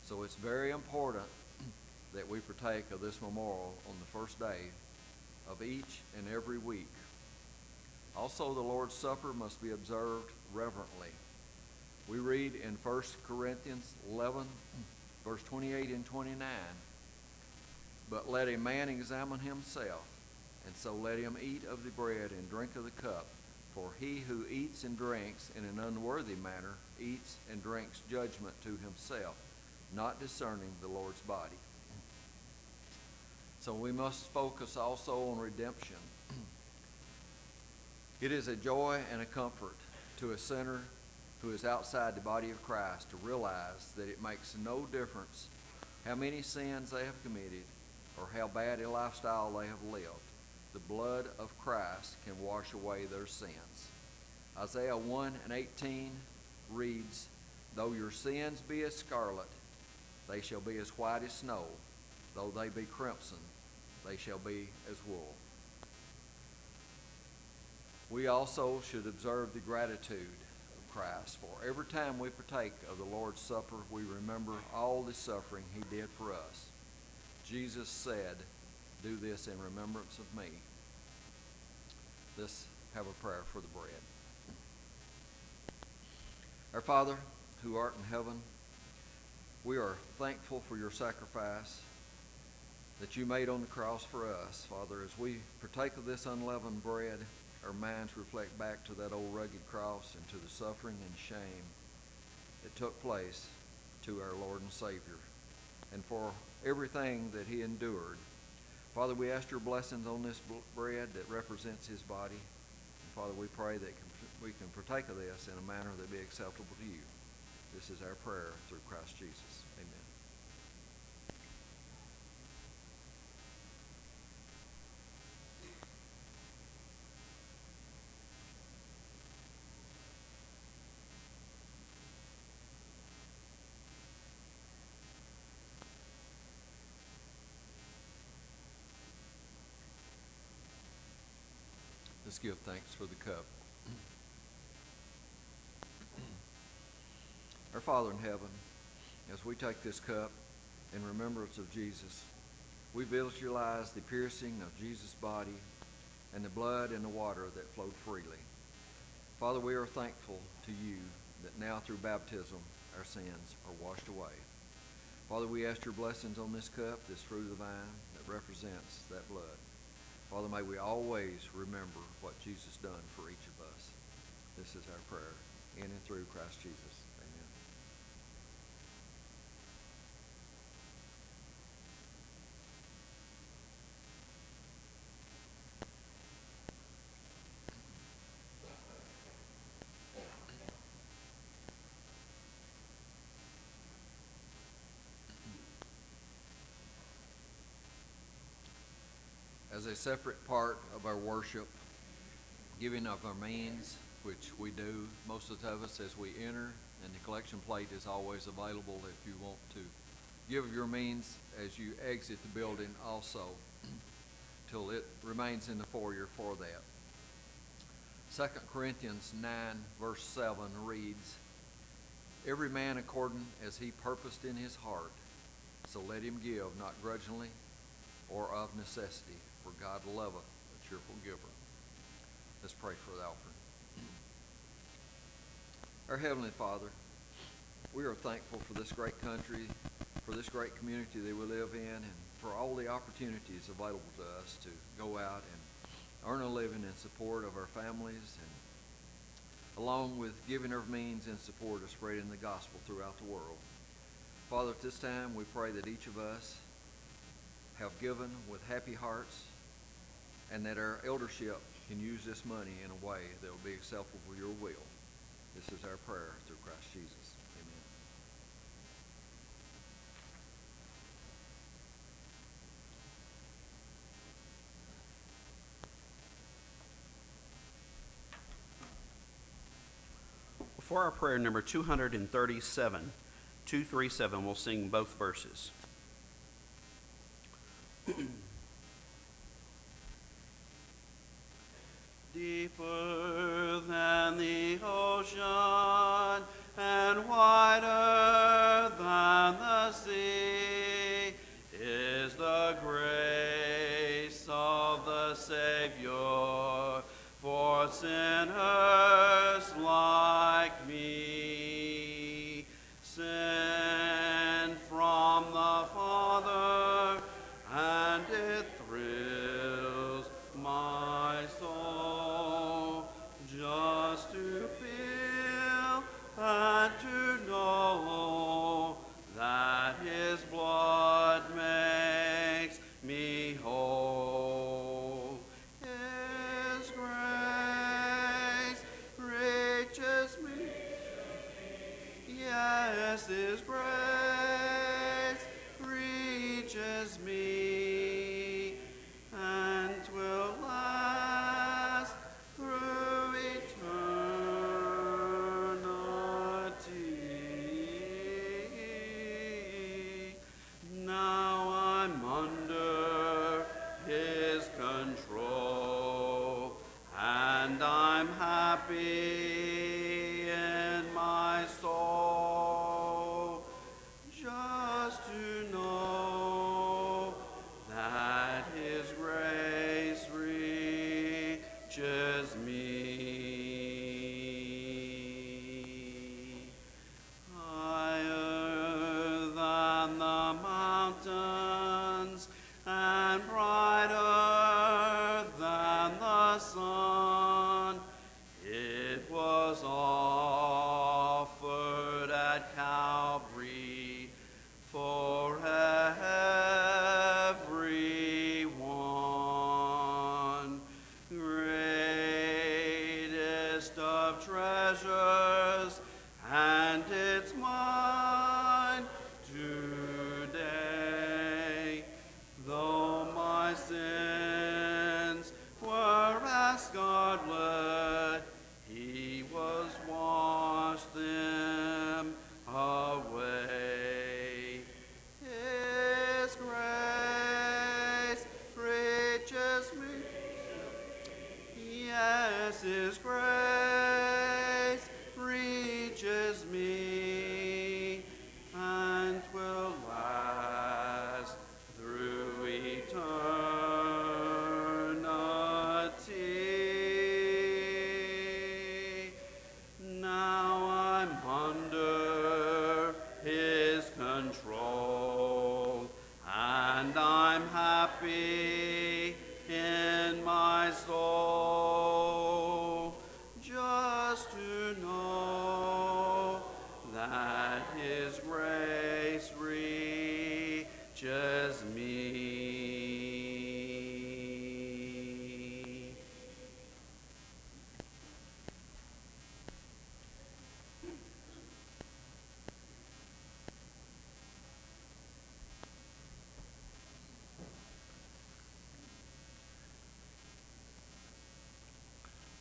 So it's very important that we partake of this memorial on the first day of each and every week. Also, the Lord's Supper must be observed reverently. We read in 1 Corinthians 11, verse 28 and 29, But let a man examine himself, and so let him eat of the bread and drink of the cup. For he who eats and drinks in an unworthy manner eats and drinks judgment to himself, not discerning the Lord's body. So we must focus also on redemption. It is a joy and a comfort to a sinner who is outside the body of Christ to realize that it makes no difference how many sins they have committed or how bad a lifestyle they have lived. The blood of Christ can wash away their sins. Isaiah 1 and 18 reads, Though your sins be as scarlet, they shall be as white as snow. Though they be crimson, they shall be as wool. We also should observe the gratitude of Christ. For every time we partake of the Lord's Supper, we remember all the suffering he did for us. Jesus said, Do this in remembrance of me. Let's have a prayer for the bread. Our Father, who art in heaven, we are thankful for your sacrifice that you made on the cross for us. Father, as we partake of this unleavened bread, our minds reflect back to that old rugged cross and to the suffering and shame that took place to our Lord and Savior and for everything that he endured. Father, we ask your blessings on this bread that represents his body. And Father, we pray that we can partake of this in a manner that be acceptable to you. This is our prayer through Christ Jesus. Let's give thanks for the cup. Our Father in heaven, as we take this cup in remembrance of Jesus, we visualize the piercing of Jesus' body and the blood and the water that flowed freely. Father, we are thankful to you that now through baptism our sins are washed away. Father, we ask your blessings on this cup, this fruit of the vine that represents that blood. Father, may we always remember what Jesus done for each of us. This is our prayer in and through Christ Jesus. Amen. As a separate part of our worship, giving of our means, which we do most of us as we enter, and the collection plate is always available if you want to give your means as you exit the building also, till it remains in the foyer for that. Second Corinthians 9, verse 7 reads, Every man according as he purposed in his heart, so let him give, not grudgingly or of necessity, for God loveth a cheerful giver. Let's pray for offering. Our Heavenly Father, we are thankful for this great country, for this great community that we live in, and for all the opportunities available to us to go out and earn a living in support of our families and along with giving our means in support of spreading the gospel throughout the world. Father, at this time, we pray that each of us have given with happy hearts and that our eldership can use this money in a way that will be acceptable for your will. This is our prayer through Christ Jesus. Amen. For our prayer number 237, 237, we'll sing both verses.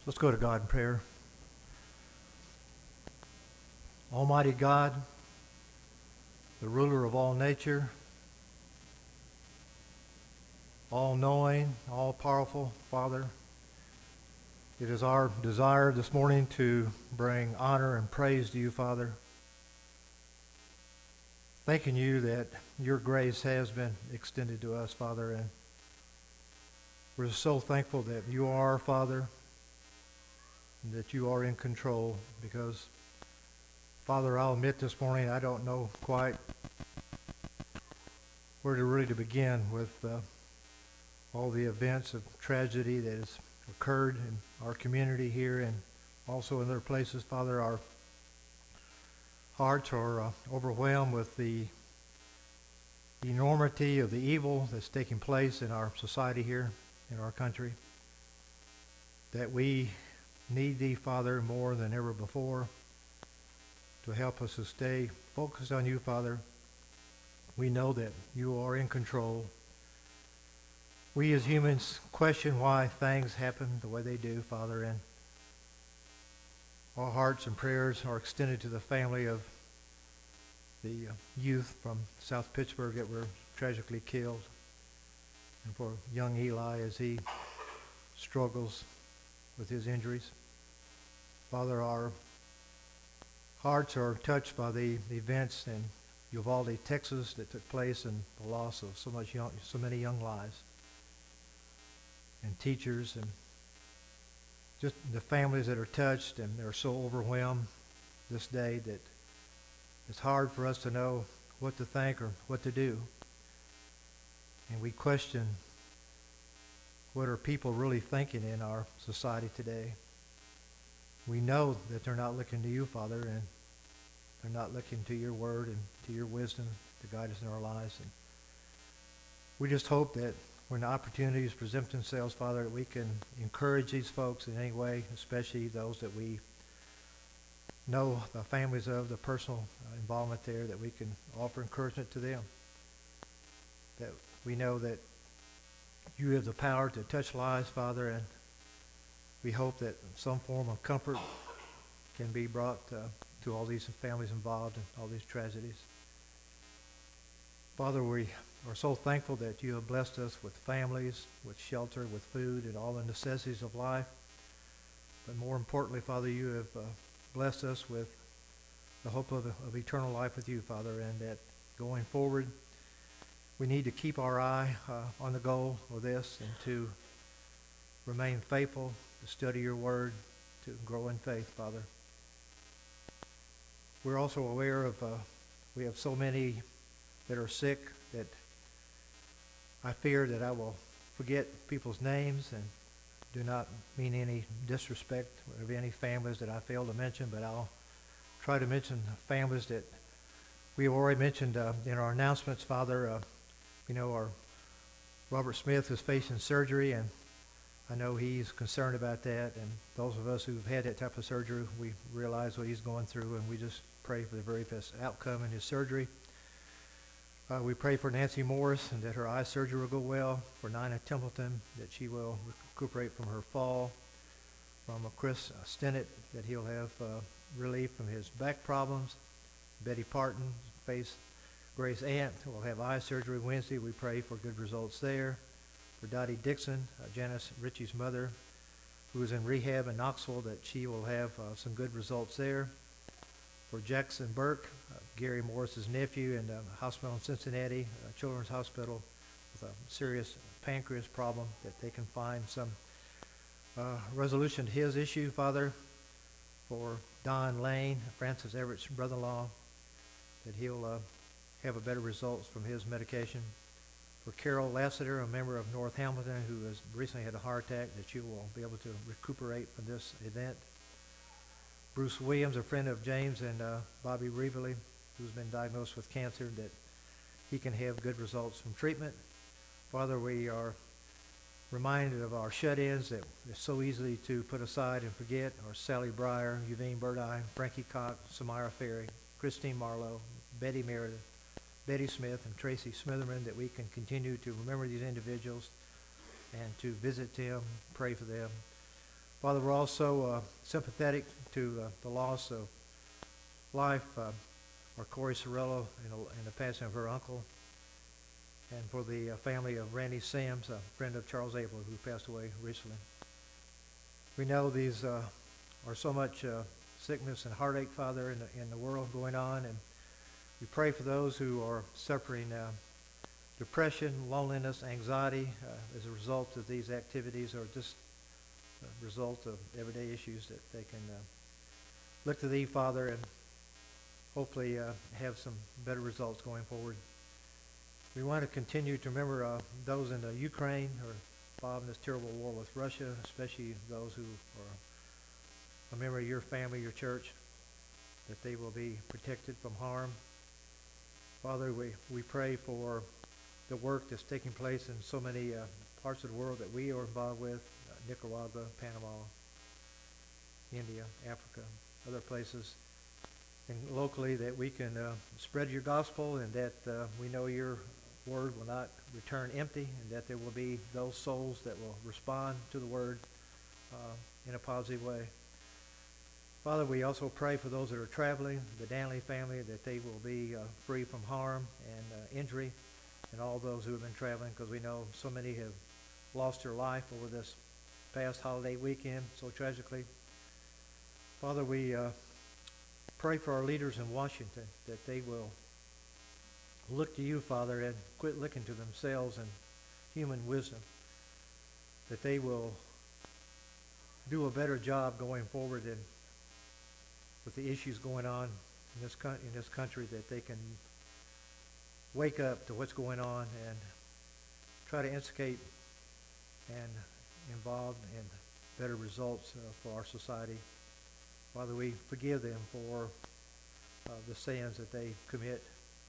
Let's go to God in prayer. Almighty God, the ruler of all nature, all knowing, all powerful, Father, it is our desire this morning to bring honor and praise to you, Father. Thanking you that your grace has been extended to us, Father, and we're so thankful that you are, Father, that you are in control because Father, I'll admit this morning I don't know quite where to really to begin with uh, all the events of tragedy that has occurred in our community here and also in other places. Father, our hearts are uh, overwhelmed with the enormity of the evil that's taking place in our society here in our country. That we need thee, Father, more than ever before to help us to stay focused on you, Father. We know that you are in control. We as humans question why things happen the way they do, Father, and our hearts and prayers are extended to the family of the uh, youth from South Pittsburg that were tragically killed, and for young Eli as he struggles with his injuries. Father, our hearts are touched by the events in Uvalde, Texas that took place and the loss of so much young, so many young lives and teachers and just the families that are touched and they're so overwhelmed this day that it's hard for us to know what to think or what to do. And we question what are people really thinking in our society today. We know that they're not looking to you, Father, and they're not looking to your word and to your wisdom to guide us in our lives. And we just hope that when opportunities present themselves, Father, that we can encourage these folks in any way, especially those that we know the families of, the personal involvement there, that we can offer encouragement to them. That we know that you have the power to touch lives, Father, and we hope that some form of comfort can be brought uh, to all these families involved in all these tragedies. Father, we are so thankful that you have blessed us with families, with shelter, with food, and all the necessities of life. But more importantly, Father, you have uh, blessed us with the hope of, of eternal life with you, Father, and that going forward, we need to keep our eye uh, on the goal of this and to remain faithful, to study your word, to grow in faith, Father. We're also aware of, uh, we have so many that are sick that I fear that I will forget people's names and do not mean any disrespect of any families that I failed to mention, but I'll try to mention families that we have already mentioned uh, in our announcements, Father. You know, our Robert Smith is facing surgery, and I know he's concerned about that. And those of us who've had that type of surgery, we realize what he's going through, and we just pray for the very best outcome in his surgery. Uh, we pray for Nancy Morris and that her eye surgery will go well. For Nina Templeton, that she will recuperate from her fall. From Chris Stennett, that he'll have uh, relief from his back problems. Betty Parton, face Grace Ant, will have eye surgery Wednesday. We pray for good results there. For Dottie Dixon, uh, Janice Ritchie's mother, who is in rehab in Knoxville, that she will have uh, some good results there for Jackson Burke, uh, Gary Morris's nephew, in the hospital in Cincinnati, uh, Children's Hospital, with a serious pancreas problem, that they can find some uh, resolution to his issue, Father. For Don Lane, Francis Everett's brother-in-law, that he'll uh, have a better results from his medication. For Carol Lassiter, a member of North Hamilton who has recently had a heart attack, that you will be able to recuperate from this event. Bruce Williams, a friend of James and uh, Bobby Reevely, who's been diagnosed with cancer, that he can have good results from treatment. Father, we are reminded of our shut-ins that it's so easy to put aside and forget, our Sally Breyer, Yvonne Burdine, Frankie Cox, Samira Ferry, Christine Marlowe, Betty Meredith, Betty Smith, and Tracy Smitherman, that we can continue to remember these individuals and to visit them, pray for them. Father, we're also uh, sympathetic to uh, the loss of life, uh, or Corey Sorello, and the passing of her uncle, and for the uh, family of Randy Sims, a friend of Charles Abel, who passed away recently. We know these uh, are so much uh, sickness and heartache, Father, in the, in the world going on, and we pray for those who are suffering uh, depression, loneliness, anxiety uh, as a result of these activities, or just a result of everyday issues that they can uh, look to Thee, Father, and hopefully uh, have some better results going forward. We want to continue to remember uh, those in the Ukraine or involved in this terrible war with Russia, especially those who are a member of your family, your church, that they will be protected from harm. Father, we, we pray for the work that's taking place in so many uh, parts of the world that we are involved with, uh, Nicaragua, Panama, India, Africa, other places, and locally that we can uh, spread your gospel and that uh, we know your word will not return empty and that there will be those souls that will respond to the word uh, in a positive way. Father, we also pray for those that are traveling, the Danley family, that they will be uh, free from harm and uh, injury, and all those who have been traveling, because we know so many have lost their life over this past holiday weekend so tragically. Father, we uh, pray for our leaders in Washington that they will look to you, Father, and quit looking to themselves and human wisdom, that they will do a better job going forward and with the issues going on in this, in this country, that they can wake up to what's going on and try to instigate and involve in better results uh, for our society. Father, we forgive them for uh, the sins that they commit.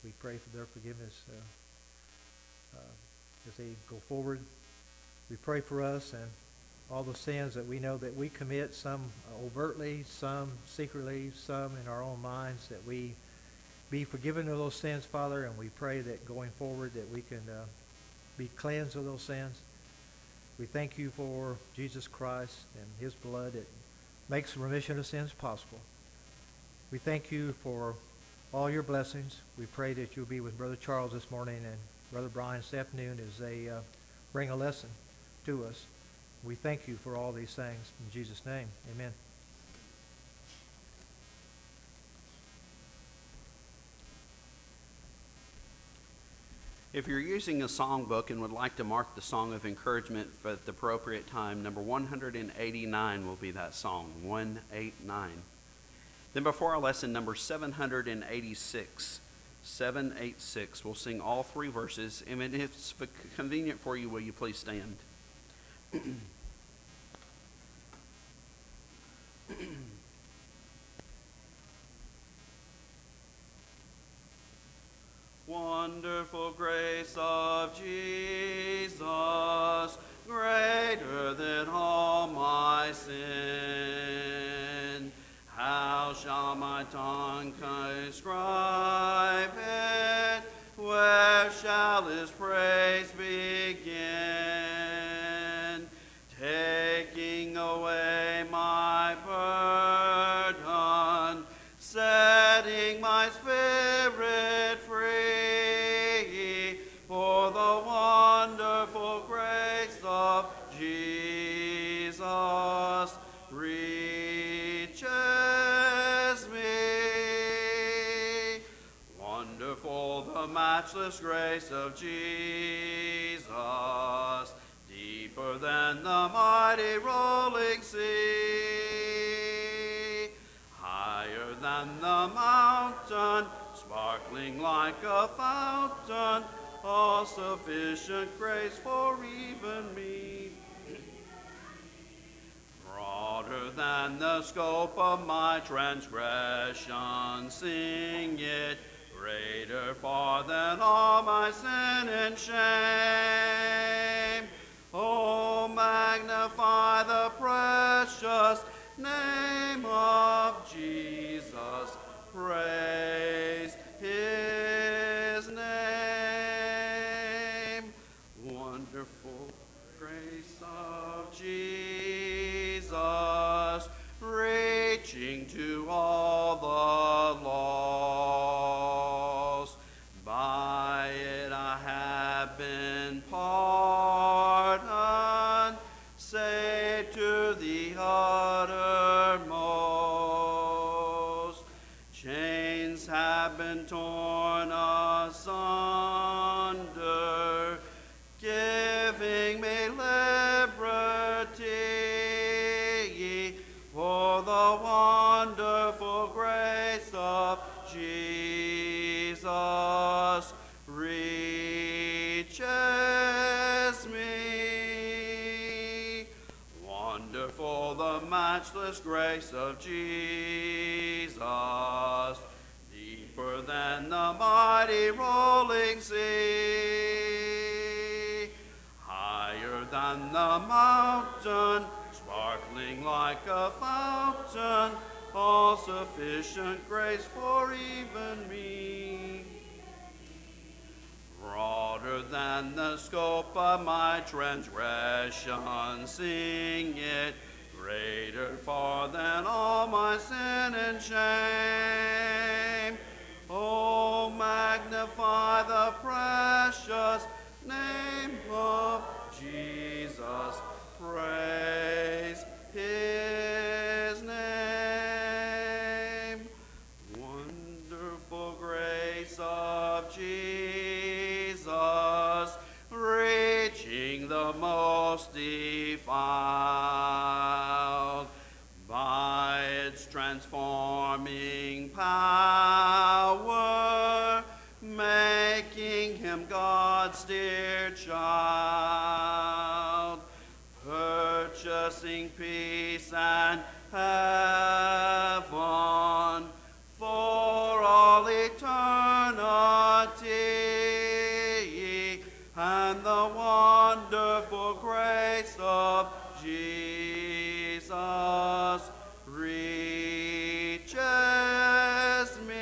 We pray for their forgiveness uh, uh, as they go forward. We pray for us and all the sins that we know that we commit, some overtly, some secretly, some in our own minds, that we be forgiven of those sins, Father, and we pray that going forward that we can uh, be cleansed of those sins. We thank you for Jesus Christ and his blood that makes remission of sins possible. We thank you for all your blessings. We pray that you'll be with Brother Charles this morning and Brother Brian this afternoon as they uh, bring a lesson to us. We thank you for all these things. In Jesus' name, amen. If you're using a songbook and would like to mark the song of encouragement at the appropriate time, number 189 will be that song, 189. Then before our lesson, number 786, 786, we'll sing all three verses. And if it's convenient for you, will you please stand? Wonderful grace of Jesus, greater than all my sin. How shall my tongue describe matchless grace of Jesus, deeper than the mighty rolling sea, higher than the mountain, sparkling like a fountain, all sufficient grace for even me. Broader than the scope of my transgression, sing it. Greater far than all my sin and shame. Oh, magnify the precious name of Jesus. Praise have been torn asunder, giving me liberty for the wonderful grace of Jesus reaches me. Wonderful the matchless grace of Jesus, than the mighty rolling sea, higher than the mountain, sparkling like a fountain, all sufficient grace for even me broader than the scope of my transgression. Sing it greater far than all my sin and shame. Oh, magnify the precious name of Jesus. Praise his Jesus reaches me.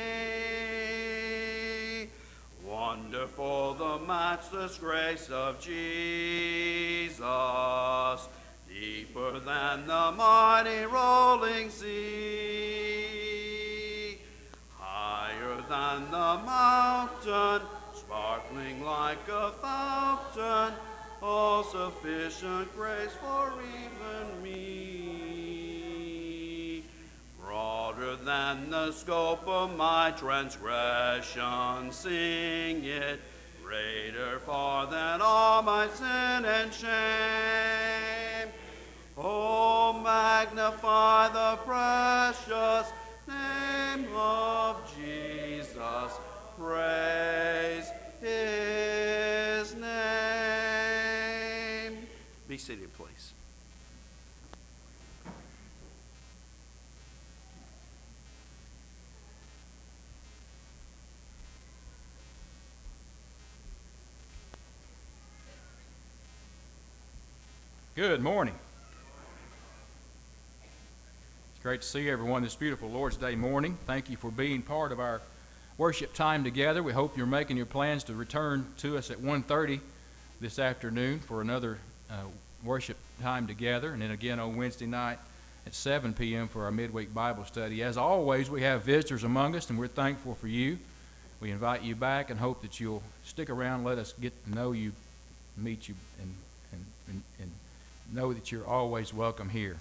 Wonderful the matchless grace of Jesus, deeper than the mighty rolling sea, higher than the mountain, sparkling like a fountain, all sufficient grace for even me. Broader than the scope of my transgression, sing it, greater far than all my sin and shame. Oh, magnify the precious name of Jesus. Praise his Be seated, please. Good morning. It's great to see everyone this beautiful Lord's Day morning. Thank you for being part of our worship time together. We hope you're making your plans to return to us at 1:30 this afternoon for another uh, worship time together, and then again on Wednesday night at 7 p.m. for our midweek Bible study. As always, we have visitors among us, and we're thankful for you. We invite you back and hope that you'll stick around, let us get to know you, meet you, and, and, and, and know that you're always welcome here.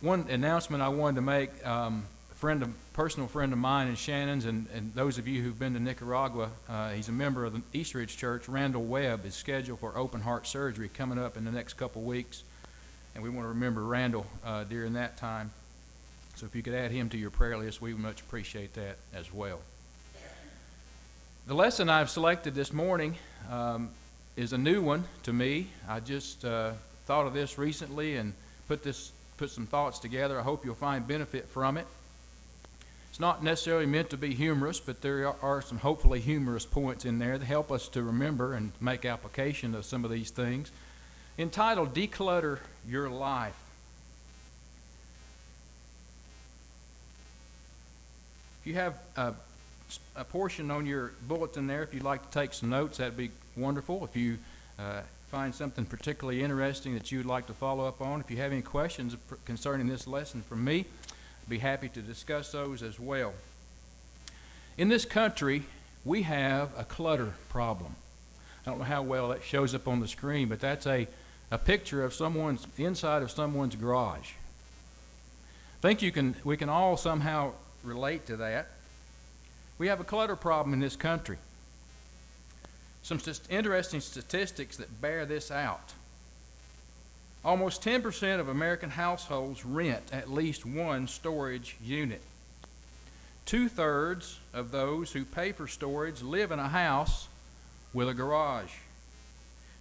One announcement I wanted to make, um, friend of, personal friend of mine and Shannon's, and, and those of you who've been to Nicaragua, uh, he's a member of the Eastridge Church. Randall Webb is scheduled for open heart surgery coming up in the next couple weeks, and we want to remember Randall uh, during that time. So if you could add him to your prayer list, we would much appreciate that as well. The lesson I've selected this morning um, is a new one to me. I just uh, thought of this recently and put this put some thoughts together. I hope you'll find benefit from it. It's not necessarily meant to be humorous, but there are some hopefully humorous points in there that help us to remember and make application of some of these things. Entitled Declutter Your Life. If you have a, a portion on your bulletin there, if you'd like to take some notes, that'd be wonderful. If you uh, find something particularly interesting that you'd like to follow up on, if you have any questions concerning this lesson from me, be happy to discuss those as well. In this country, we have a clutter problem. I don't know how well that shows up on the screen, but that's a, a picture of someone's inside of someone's garage. I think you can we can all somehow relate to that. We have a clutter problem in this country. Some st- interesting statistics that bear this out. Almost 10% of American households rent at least one storage unit. Two thirds of those who pay for storage live in a house with a garage.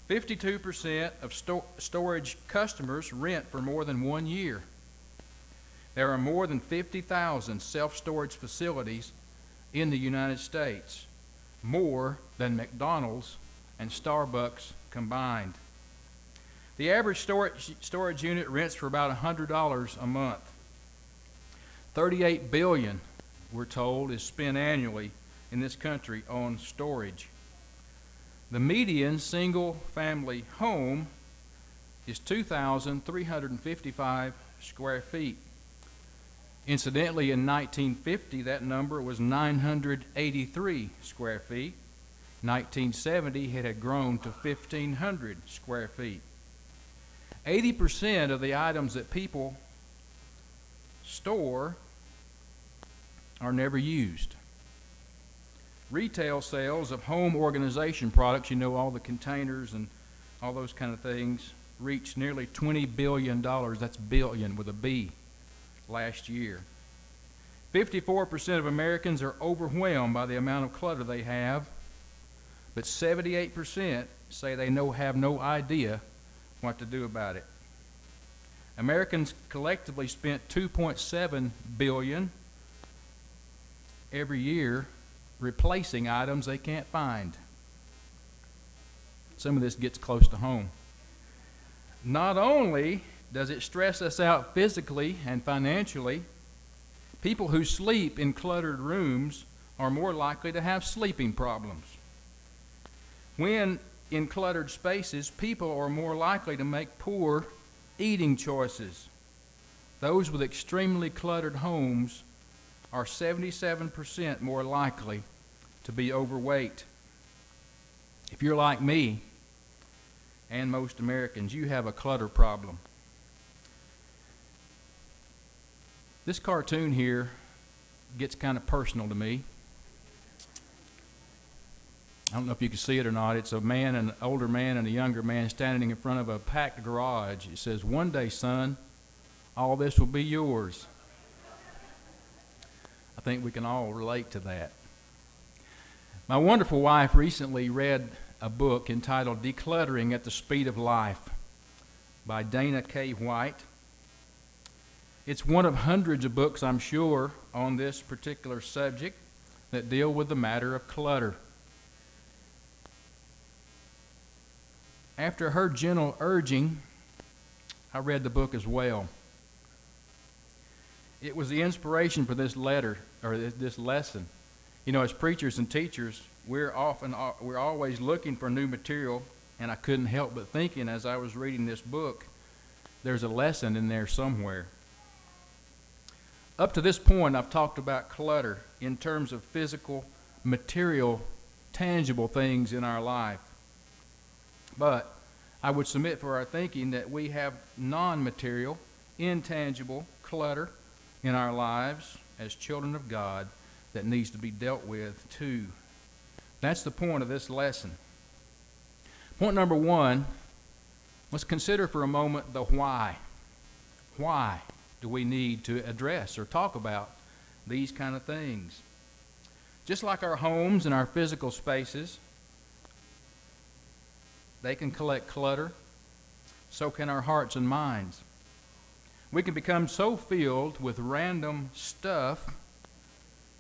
52% of sto- storage customers rent for more than one year. There are more than 50,000 self storage facilities in the United States, more than McDonald's and Starbucks combined. The average storage, storage unit rents for about $100 a month. 38 billion, we're told, is spent annually in this country on storage. The median single family home is 2,355 square feet. Incidentally, in 1950, that number was 983 square feet. 1970, it had grown to 1,500 square feet. 80% of the items that people store are never used. Retail sales of home organization products, you know, all the containers and all those kind of things, reached nearly $20 billion. That's billion with a B last year. 54% of Americans are overwhelmed by the amount of clutter they have, but 78% say they know, have no idea what to do about it. Americans collectively spent 2.7 billion every year replacing items they can't find. Some of this gets close to home. Not only does it stress us out physically and financially, people who sleep in cluttered rooms are more likely to have sleeping problems. When in cluttered spaces, people are more likely to make poor eating choices. Those with extremely cluttered homes are 77% more likely to be overweight. If you're like me and most Americans, you have a clutter problem. This cartoon here gets kind of personal to me. I don't know if you can see it or not. It's a man, an older man, and a younger man standing in front of a packed garage. It says, One day, son, all this will be yours. I think we can all relate to that. My wonderful wife recently read a book entitled Decluttering at the Speed of Life by Dana K. White. It's one of hundreds of books, I'm sure, on this particular subject that deal with the matter of clutter. After her gentle urging, I read the book as well. It was the inspiration for this letter or this lesson. You know, as preachers and teachers, we're often uh, we're always looking for new material, and I couldn't help but thinking as I was reading this book, there's a lesson in there somewhere. Up to this point, I've talked about clutter in terms of physical, material, tangible things in our life. But I would submit for our thinking that we have non material, intangible clutter in our lives as children of God that needs to be dealt with too. That's the point of this lesson. Point number one let's consider for a moment the why. Why do we need to address or talk about these kind of things? Just like our homes and our physical spaces, they can collect clutter. So can our hearts and minds. We can become so filled with random stuff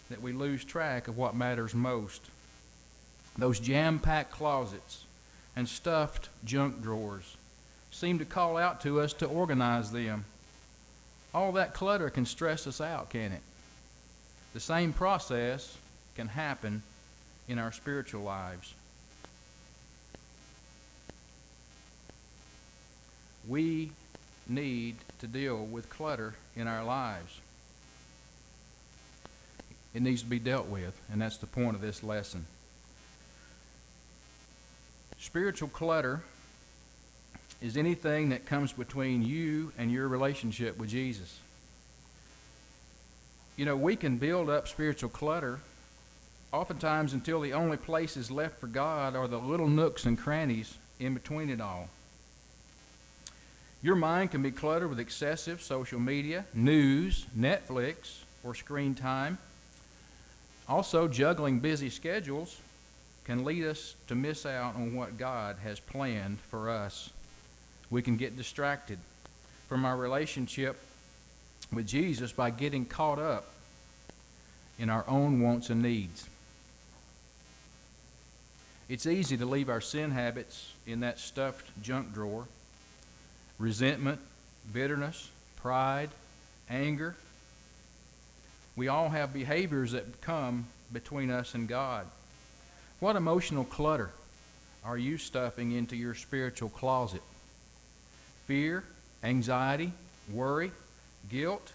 that we lose track of what matters most. Those jam packed closets and stuffed junk drawers seem to call out to us to organize them. All that clutter can stress us out, can it? The same process can happen in our spiritual lives. We need to deal with clutter in our lives. It needs to be dealt with, and that's the point of this lesson. Spiritual clutter is anything that comes between you and your relationship with Jesus. You know, we can build up spiritual clutter oftentimes until the only places left for God are the little nooks and crannies in between it all. Your mind can be cluttered with excessive social media, news, Netflix, or screen time. Also, juggling busy schedules can lead us to miss out on what God has planned for us. We can get distracted from our relationship with Jesus by getting caught up in our own wants and needs. It's easy to leave our sin habits in that stuffed junk drawer. Resentment, bitterness, pride, anger. We all have behaviors that come between us and God. What emotional clutter are you stuffing into your spiritual closet? Fear, anxiety, worry, guilt,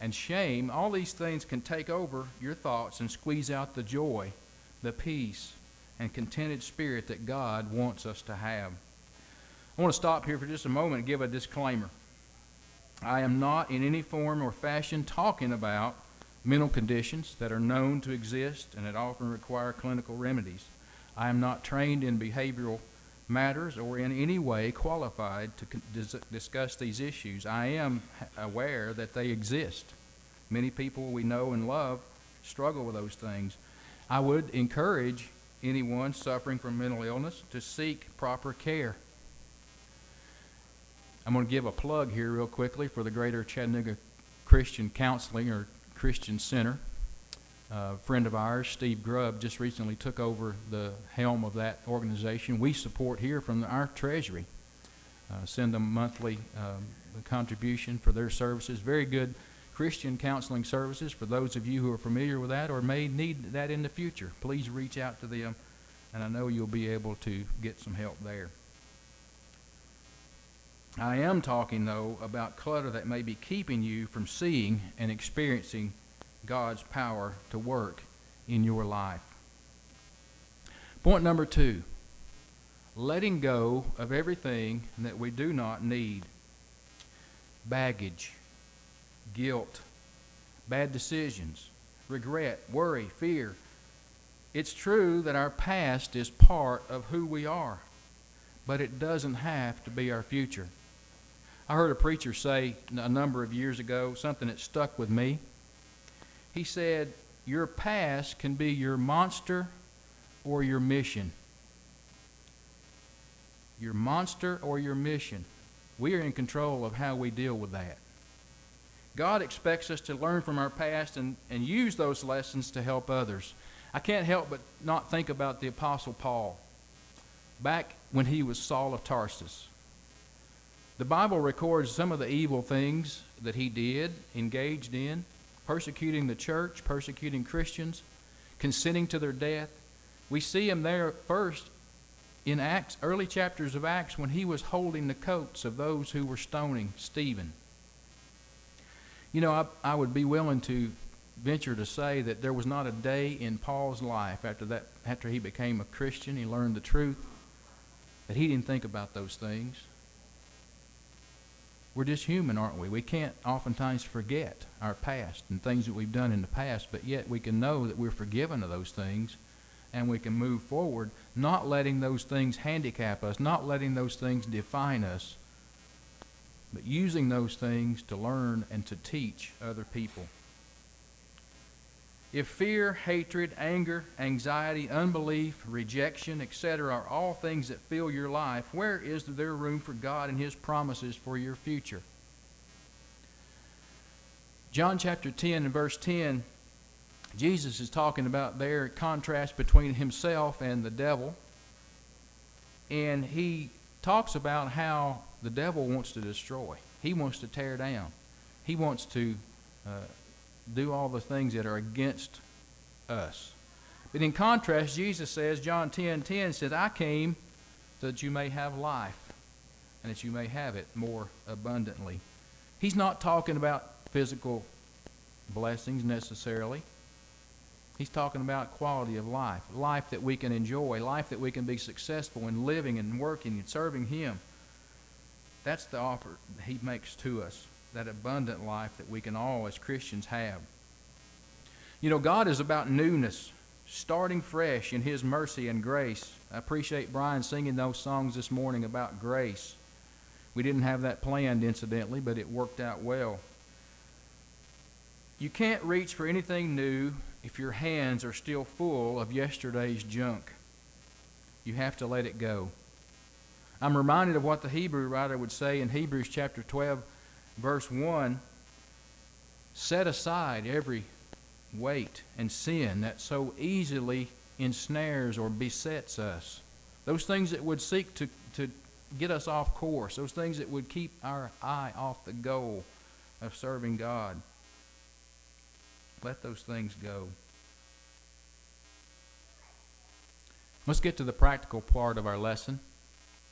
and shame, all these things can take over your thoughts and squeeze out the joy, the peace, and contented spirit that God wants us to have. I want to stop here for just a moment and give a disclaimer. I am not in any form or fashion talking about mental conditions that are known to exist and that often require clinical remedies. I am not trained in behavioral matters or in any way qualified to dis- discuss these issues. I am aware that they exist. Many people we know and love struggle with those things. I would encourage anyone suffering from mental illness to seek proper care. I'm going to give a plug here, real quickly, for the Greater Chattanooga Christian Counseling or Christian Center. A friend of ours, Steve Grubb, just recently took over the helm of that organization. We support here from our treasury, uh, send them monthly um, contribution for their services. Very good Christian counseling services for those of you who are familiar with that or may need that in the future. Please reach out to them, and I know you'll be able to get some help there. I am talking, though, about clutter that may be keeping you from seeing and experiencing God's power to work in your life. Point number two letting go of everything that we do not need baggage, guilt, bad decisions, regret, worry, fear. It's true that our past is part of who we are, but it doesn't have to be our future. I heard a preacher say a number of years ago something that stuck with me. He said, Your past can be your monster or your mission. Your monster or your mission. We are in control of how we deal with that. God expects us to learn from our past and, and use those lessons to help others. I can't help but not think about the Apostle Paul back when he was Saul of Tarsus. The Bible records some of the evil things that he did, engaged in, persecuting the church, persecuting Christians, consenting to their death. We see him there first in Acts, early chapters of Acts, when he was holding the coats of those who were stoning Stephen. You know, I, I would be willing to venture to say that there was not a day in Paul's life after that, after he became a Christian, he learned the truth, that he didn't think about those things. We're just human, aren't we? We can't oftentimes forget our past and things that we've done in the past, but yet we can know that we're forgiven of those things and we can move forward, not letting those things handicap us, not letting those things define us, but using those things to learn and to teach other people. If fear, hatred, anger, anxiety, unbelief, rejection, etc., are all things that fill your life, where is there room for God and His promises for your future? John chapter 10 and verse 10, Jesus is talking about their contrast between himself and the devil. And he talks about how the devil wants to destroy, he wants to tear down, he wants to uh, do all the things that are against us. But in contrast, Jesus says, John 10 10 says, I came so that you may have life and that you may have it more abundantly. He's not talking about physical blessings necessarily. He's talking about quality of life, life that we can enjoy, life that we can be successful in living and working and serving Him. That's the offer He makes to us that abundant life that we can all, as Christians, have. You know, God is about newness, starting fresh in His mercy and grace. I appreciate Brian singing those songs this morning about grace. We didn't have that planned, incidentally, but it worked out well. You can't reach for anything new if your hands are still full of yesterday's junk. You have to let it go. I'm reminded of what the Hebrew writer would say in Hebrews chapter 12, verse 1 Set aside every weight and sin that so easily ensnares or besets us. Those things that would seek to, to get us off course, those things that would keep our eye off the goal of serving God. Let those things go. Let's get to the practical part of our lesson.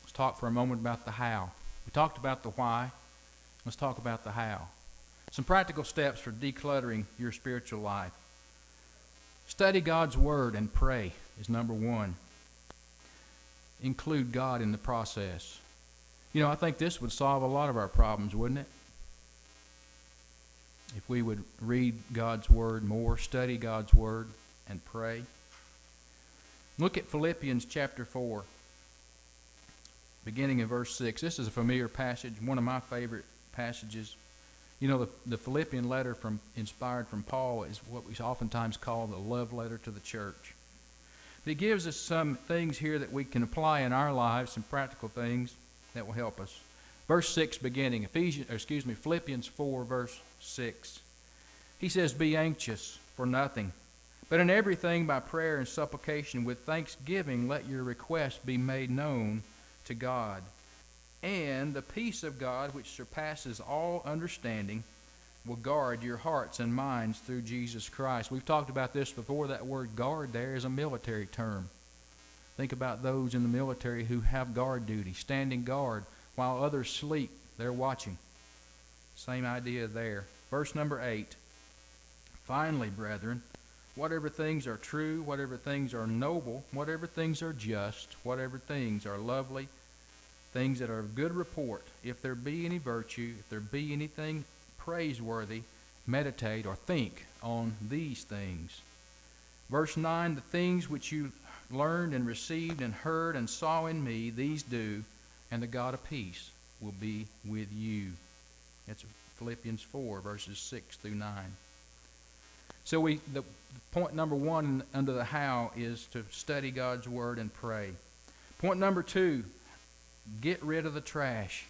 Let's talk for a moment about the how. We talked about the why. Let's talk about the how. Some practical steps for decluttering your spiritual life. Study God's Word and pray is number one. Include God in the process. You know, I think this would solve a lot of our problems, wouldn't it? If we would read God's Word more, study God's Word, and pray. Look at Philippians chapter 4, beginning in verse 6. This is a familiar passage, one of my favorite passages. You know, the, the Philippian letter from inspired from Paul is what we oftentimes call the love letter to the church. But it gives us some things here that we can apply in our lives, some practical things that will help us. Verse 6 beginning, Ephesians, excuse me, Philippians 4, verse 6. He says, Be anxious for nothing, but in everything by prayer and supplication with thanksgiving let your requests be made known to God and the peace of God, which surpasses all understanding, will guard your hearts and minds through Jesus Christ. We've talked about this before. That word guard there is a military term. Think about those in the military who have guard duty, standing guard while others sleep. They're watching. Same idea there. Verse number 8. Finally, brethren, whatever things are true, whatever things are noble, whatever things are just, whatever things are lovely, things that are of good report, if there be any virtue, if there be anything praiseworthy, meditate or think on these things. Verse 9 The things which you learned and received and heard and saw in me, these do, and the God of peace will be with you. That's Philippians 4, verses 6 through 9. So we the point number one under the how is to study God's word and pray. Point number two, Get rid of the trash.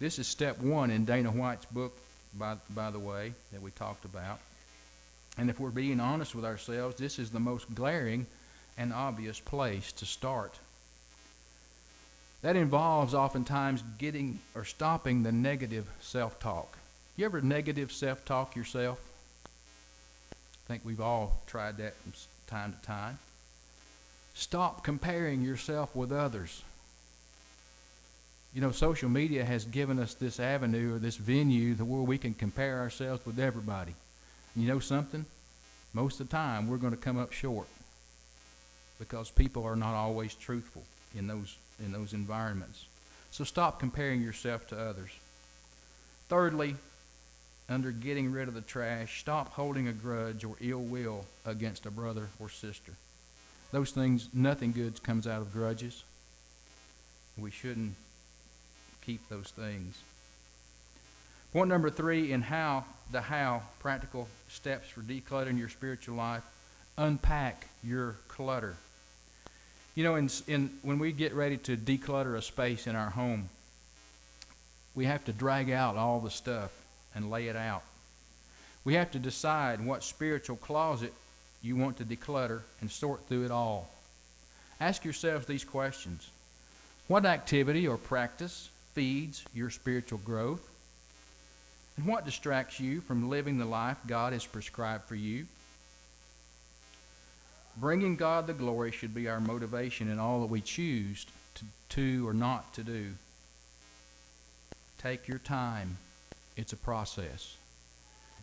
This is step one in Dana White's book, by, by the way, that we talked about. And if we're being honest with ourselves, this is the most glaring and obvious place to start. That involves oftentimes getting or stopping the negative self talk. You ever negative self talk yourself? I think we've all tried that from time to time. Stop comparing yourself with others you know, social media has given us this avenue or this venue where we can compare ourselves with everybody. You know something? Most of the time, we're going to come up short because people are not always truthful in those in those environments. So stop comparing yourself to others. Thirdly, under getting rid of the trash, stop holding a grudge or ill will against a brother or sister. Those things, nothing good comes out of grudges. We shouldn't keep those things. Point number three in how, the how, practical steps for decluttering your spiritual life, unpack your clutter. You know, in, in, when we get ready to declutter a space in our home, we have to drag out all the stuff and lay it out. We have to decide what spiritual closet you want to declutter and sort through it all. Ask yourselves these questions What activity or practice feeds your spiritual growth? And what distracts you from living the life God has prescribed for you? Bringing God the glory should be our motivation in all that we choose to, to or not to do. Take your time. It's a process.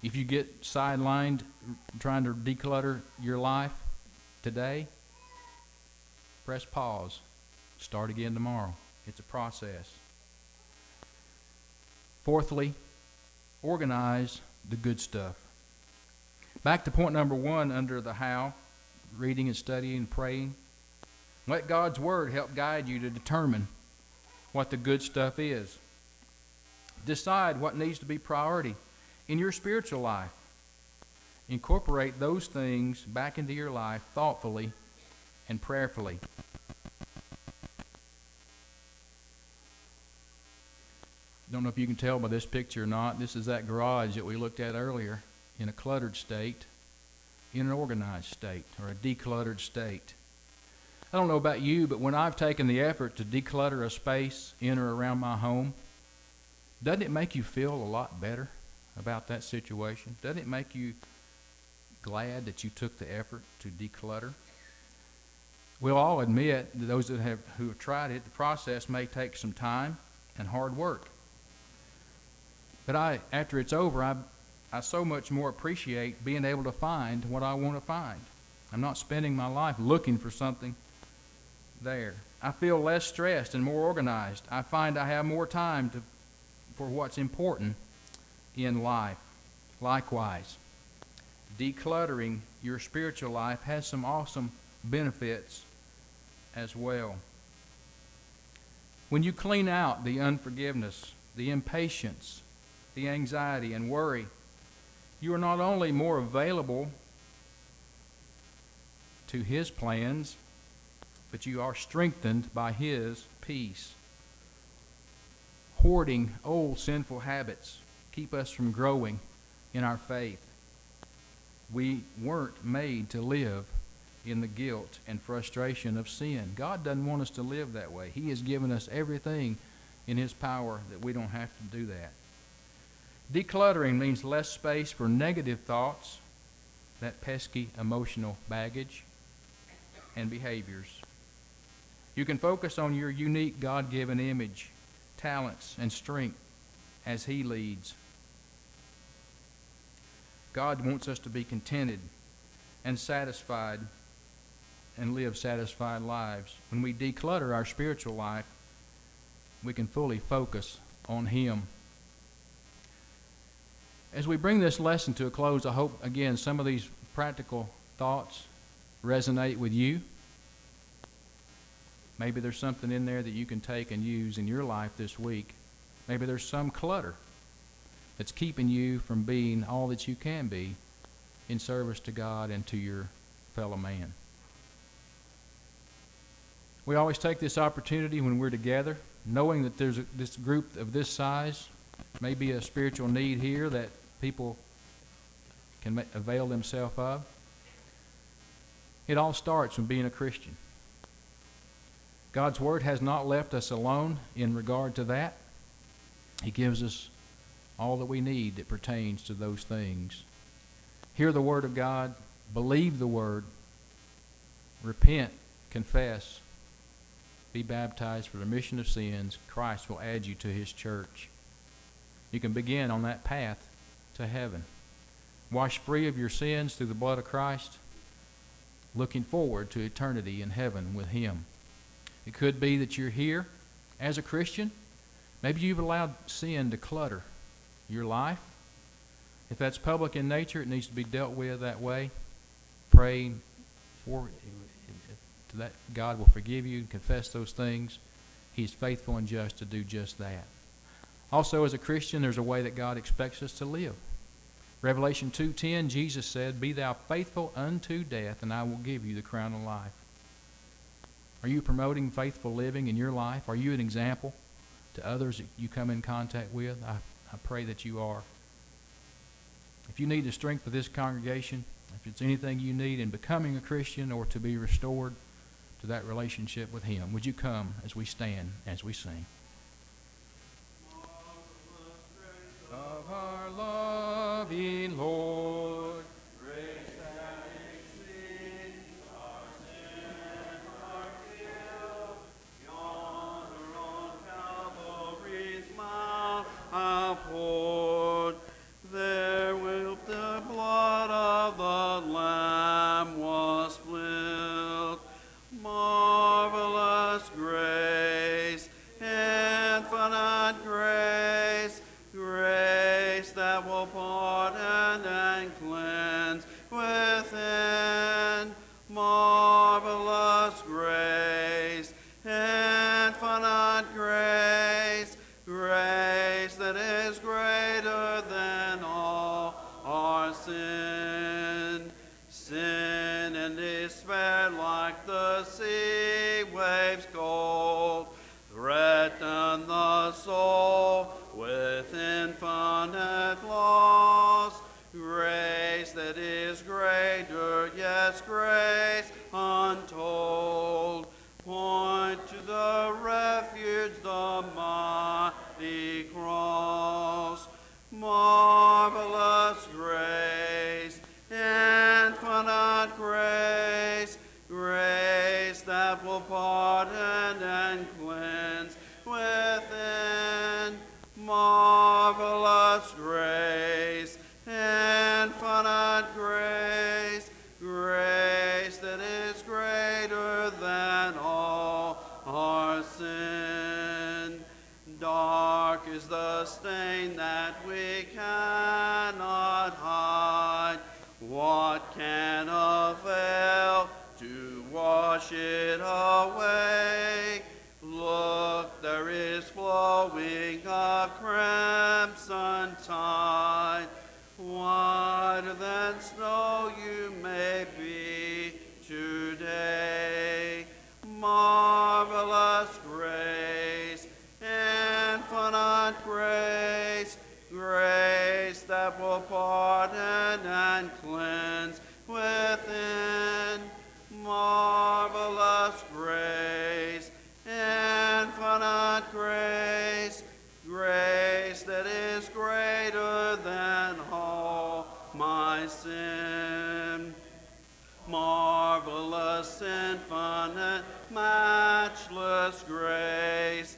If you get sidelined trying to declutter your life today, press pause. Start again tomorrow. It's a process. Fourthly, organize the good stuff. Back to point number one under the how reading and studying and praying. Let God's Word help guide you to determine what the good stuff is. Decide what needs to be priority in your spiritual life. Incorporate those things back into your life thoughtfully and prayerfully. Don't know if you can tell by this picture or not. This is that garage that we looked at earlier in a cluttered state, in an organized state, or a decluttered state. I don't know about you, but when I've taken the effort to declutter a space in or around my home, doesn't it make you feel a lot better about that situation? Doesn't it make you glad that you took the effort to declutter? We'll all admit, those that have who have tried it, the process may take some time and hard work. But I, after it's over, I, I so much more appreciate being able to find what I want to find. I'm not spending my life looking for something there. I feel less stressed and more organized. I find I have more time to, for what's important in life. Likewise, decluttering your spiritual life has some awesome benefits as well. When you clean out the unforgiveness, the impatience, the anxiety, and worry, you are not only more available to His plans, but you are strengthened by His peace. Hoarding old sinful habits keep us from growing in our faith. We weren't made to live in the guilt and frustration of sin. God doesn't want us to live that way. He has given us everything in His power that we don't have to do that. Decluttering means less space for negative thoughts, that pesky emotional baggage, and behaviors. You can focus on your unique God given image, talents, and strength as He leads. God wants us to be contented and satisfied and live satisfied lives. When we declutter our spiritual life, we can fully focus on Him. As we bring this lesson to a close, I hope, again, some of these practical thoughts resonate with you. Maybe there's something in there that you can take and use in your life this week. Maybe there's some clutter that's keeping you from being all that you can be in service to God and to your fellow man. We always take this opportunity when we're together, knowing that there's a, this group of this size, may be a spiritual need here that people can avail themselves of. It all starts from being a Christian. God's Word has not left us alone in regard to that. He gives us all that we need that pertains to those things. Hear the Word of God, believe the Word, repent, confess, be baptized for the remission of sins. Christ will add you to His church. You can begin on that path to heaven. Washed free of your sins through the blood of Christ, looking forward to eternity in heaven with Him. It could be that you're here as a Christian. Maybe you've allowed sin to clutter your life. If that's public in nature, it needs to be dealt with that way. Pray for that God will forgive you and confess those things. He's faithful and just to do just that. Also, as a Christian, there's a way that God expects us to live. Revelation 2:10, Jesus said, "Be thou faithful unto death, and I will give you the crown of life." Are you promoting faithful living in your life? Are you an example to others that you come in contact with? I, I pray that you are. If you need the strength of this congregation, if it's anything you need in becoming a Christian or to be restored to that relationship with Him, would you come as we stand, as we sing? Of our loving Lord. soul with infinite loss. Grace that is greater, yes, grace untold. Point to the refuge, the mighty cross. Marvelous grace, infinite grace, grace that will pardon and stain that we cannot hide. What can avail to wash it away? Look, there is flowing a crimson tide. Whiter than snow pardon and cleanse within. Marvelous grace, infinite grace, grace that is greater than all my sin. Marvelous, infinite, matchless grace,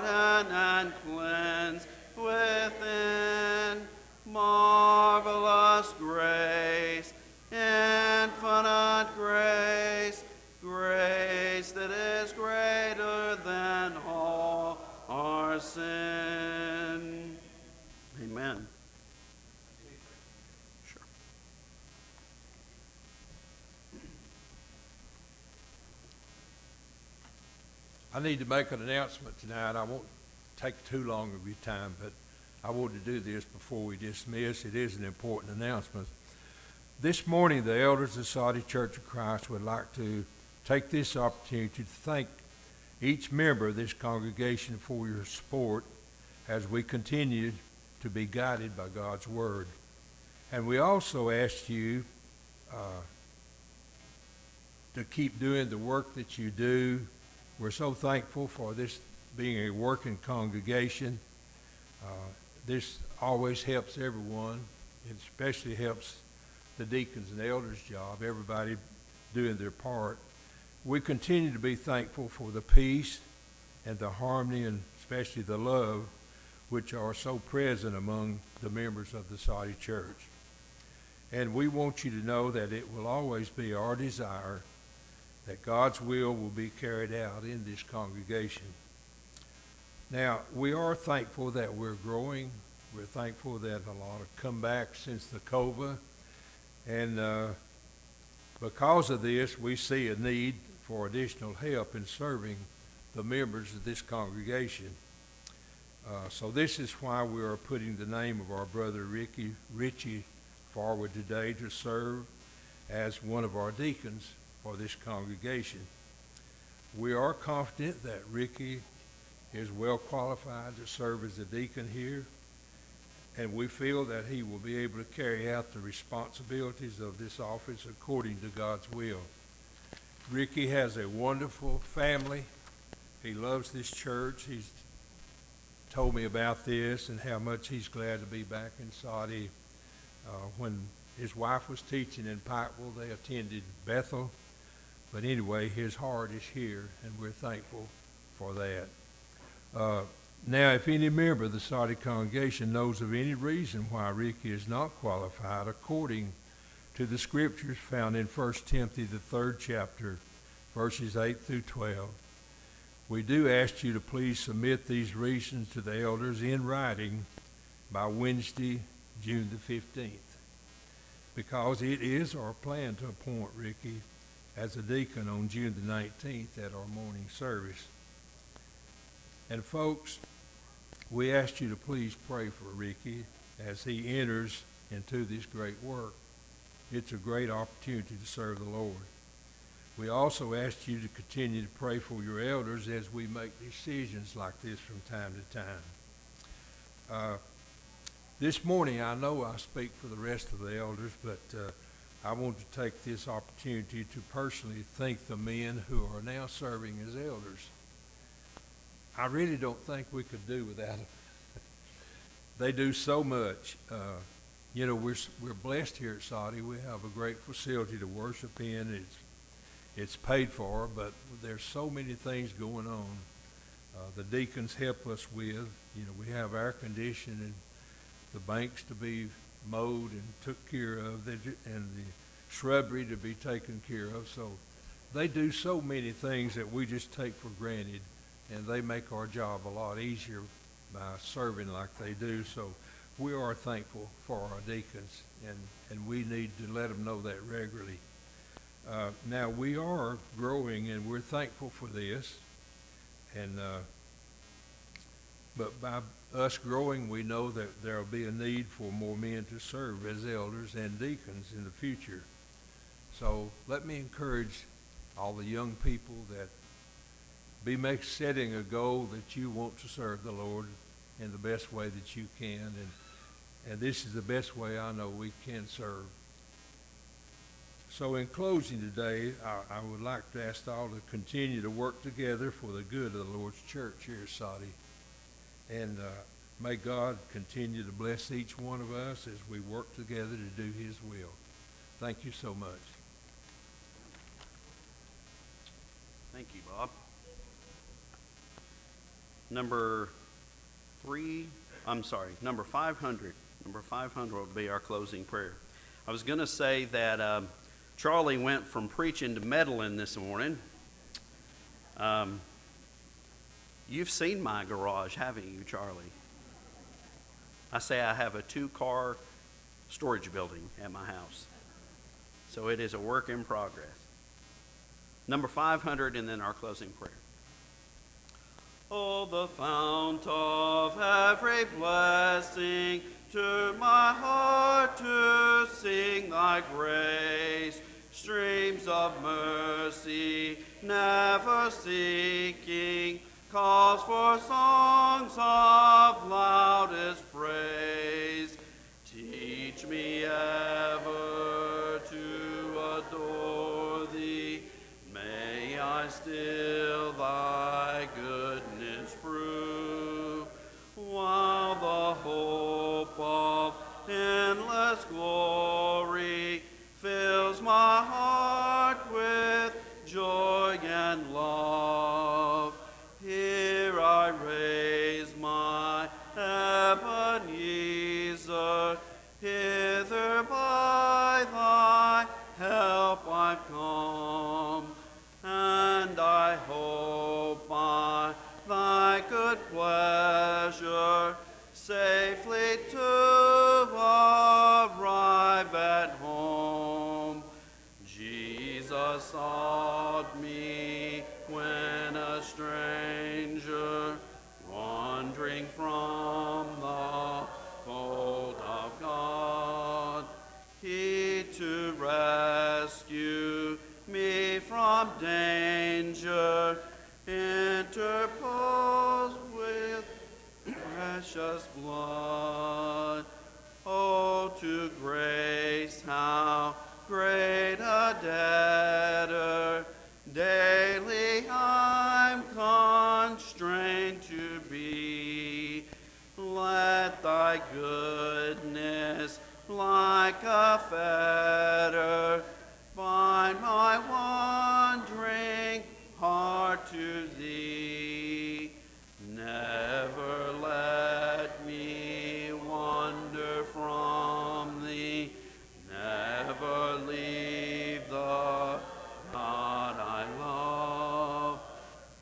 and I need to make an announcement tonight. I won't take too long of your time, but I wanted to do this before we dismiss. It is an important announcement. This morning, the elders of Soddy Church of Christ would like to take this opportunity to thank each member of this congregation for your support as we continue to be guided by God's Word. And we also ask you uh, to keep doing the work that you do. We're so thankful for this being a working congregation. Uh, this always helps everyone. It especially helps the deacons and elders' job, everybody doing their part. We continue to be thankful for the peace and the harmony and especially the love which are so present among the members of the Soddy Church. And we want you to know that it will always be our desire that God's will will be carried out in this congregation. Now, we are thankful that we're growing. We're thankful that a lot have come back since the COVID. And uh, because of this, we see a need for additional help in serving the members of this congregation. Uh, so this is why we are putting the name of our brother Ricky Ritchie forward today to serve as one of our deacons for this congregation. We are confident that Ricky is well qualified to serve as a deacon here, and we feel that he will be able to carry out the responsibilities of this office according to God's will. Ricky has a wonderful family. He loves this church. He's told me about this and how much he's glad to be back in Soddy. Uh, when his wife was teaching in Pikeville, they attended Bethel. But anyway, his heart is here, and we're thankful for that. Uh, now, if any member of the Soddy congregation knows of any reason why Ricky is not qualified according to the scriptures found in 1 Timothy, the third chapter, verses 8 through 12, we do ask you to please submit these reasons to the elders in writing by Wednesday, June the 15th, because it is our plan to appoint Ricky as a deacon on June the 19th at our morning service. And folks, we ask you to please pray for Ricky as he enters into this great work. It's a great opportunity to serve the Lord. We also ask you to continue to pray for your elders as we make decisions like this from time to time. Uh, this morning, I know I speak for the rest of the elders, but uh, I want to take this opportunity to personally thank the men who are now serving as elders. I really don't think we could do without them. they do so much. Uh, you know, we're we're blessed here at Soddy. We have a great facility to worship in. It's it's paid for, but there's so many things going on. Uh, the deacons help us with. You know, we have air conditioning, the banks to be mowed and took care of, the and the shrubbery to be taken care of. So they do so many things that we just take for granted, and they make our job a lot easier by serving like they do. So we are thankful for our deacons, and, and we need to let them know that regularly. Uh, now, we are growing, and we're thankful for this. And uh, but by us growing, we know that there will be a need for more men to serve as elders and deacons in the future. So let me encourage all the young people that be make setting a goal that you want to serve the Lord in the best way that you can, and and this is the best way I know we can serve. So in closing today, I, I would like to ask all to continue to work together for the good of the Lord's church here at Soddy. And uh, may God continue to bless each one of us as we work together to do his will. Thank you so much. Thank you, Bob. Number three, I'm sorry, number 500. Number 500 will be our closing prayer. I was going to say that um, Charlie went from preaching to meddling this morning. Um, you've seen my garage, haven't you, Charlie? I say I have a two car storage building at my house. So it is a work in progress. Number 500, and then our closing prayer. Oh, the fount of every blessing, to my heart to sing thy grace. Streams of mercy, never seeking, calls for songs of loudest praise. Teach me ever to adore thee. May I still thy goodness prove, while the hope of endless glory help I've come, and I hope by thy good pleasure safely to arrive at home. From danger, interpose with precious blood. Oh, to grace, how great a debtor daily I'm constrained to be. Let thy goodness, like a fetter, to thee. Never let me wander from thee. Never leave the God I love.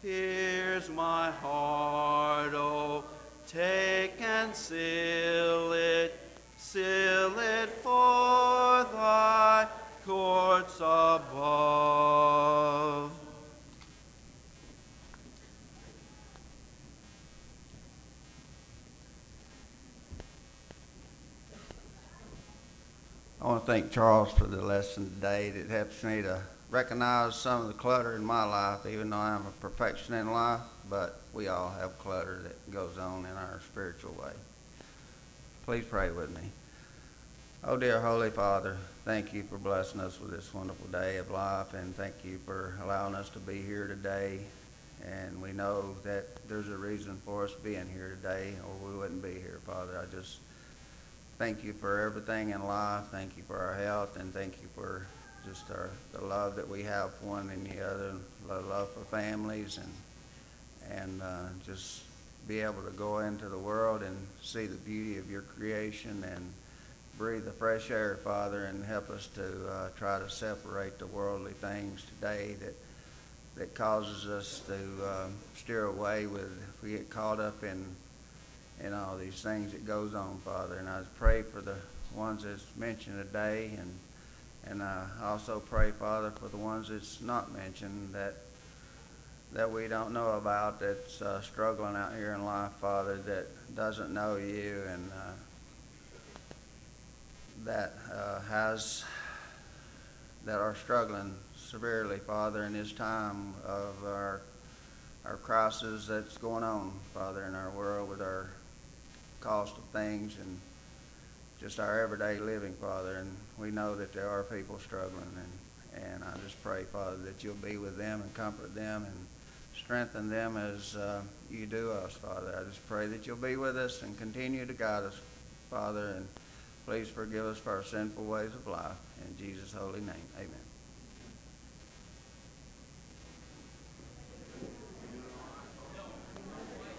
Here's my heart, oh, take and seal it, seal it for thy courts above. I want to thank Charles for the lesson today that helps me to recognize some of the clutter in my life, even though I'm a perfection in life, but we all have clutter that goes on in our spiritual way. Please pray with me. Oh, dear Holy Father, thank you for blessing us with this wonderful day of life, and thank you for allowing us to be here today. And we know that there's a reason for us being here today, or we wouldn't be here, Father. I just thank you for everything in life. Thank you for our health, and thank you for just our the love that we have for one and the other, the love for families, and and uh, just be able to go into the world and see the beauty of your creation and breathe the fresh air, Father, and help us to uh, try to separate the worldly things today that that causes us to uh, steer away with if we get caught up in in all these things that goes on, Father. And I pray for the ones that's mentioned today, and and I also pray, Father, for the ones that's not mentioned that that we don't know about that's uh, struggling out here in life, Father, that doesn't know you and uh, that uh, has that are struggling severely, Father, in this time of our our crisis that's going on, Father, in our world with our cost of things and just our everyday living, Father. And we know that there are people struggling, and and I just pray, Father, that you'll be with them and comfort them and strengthen them as uh, you do us, Father. I just pray that you'll be with us and continue to guide us, Father, and please forgive us for our sinful ways of life. In Jesus' holy name, amen.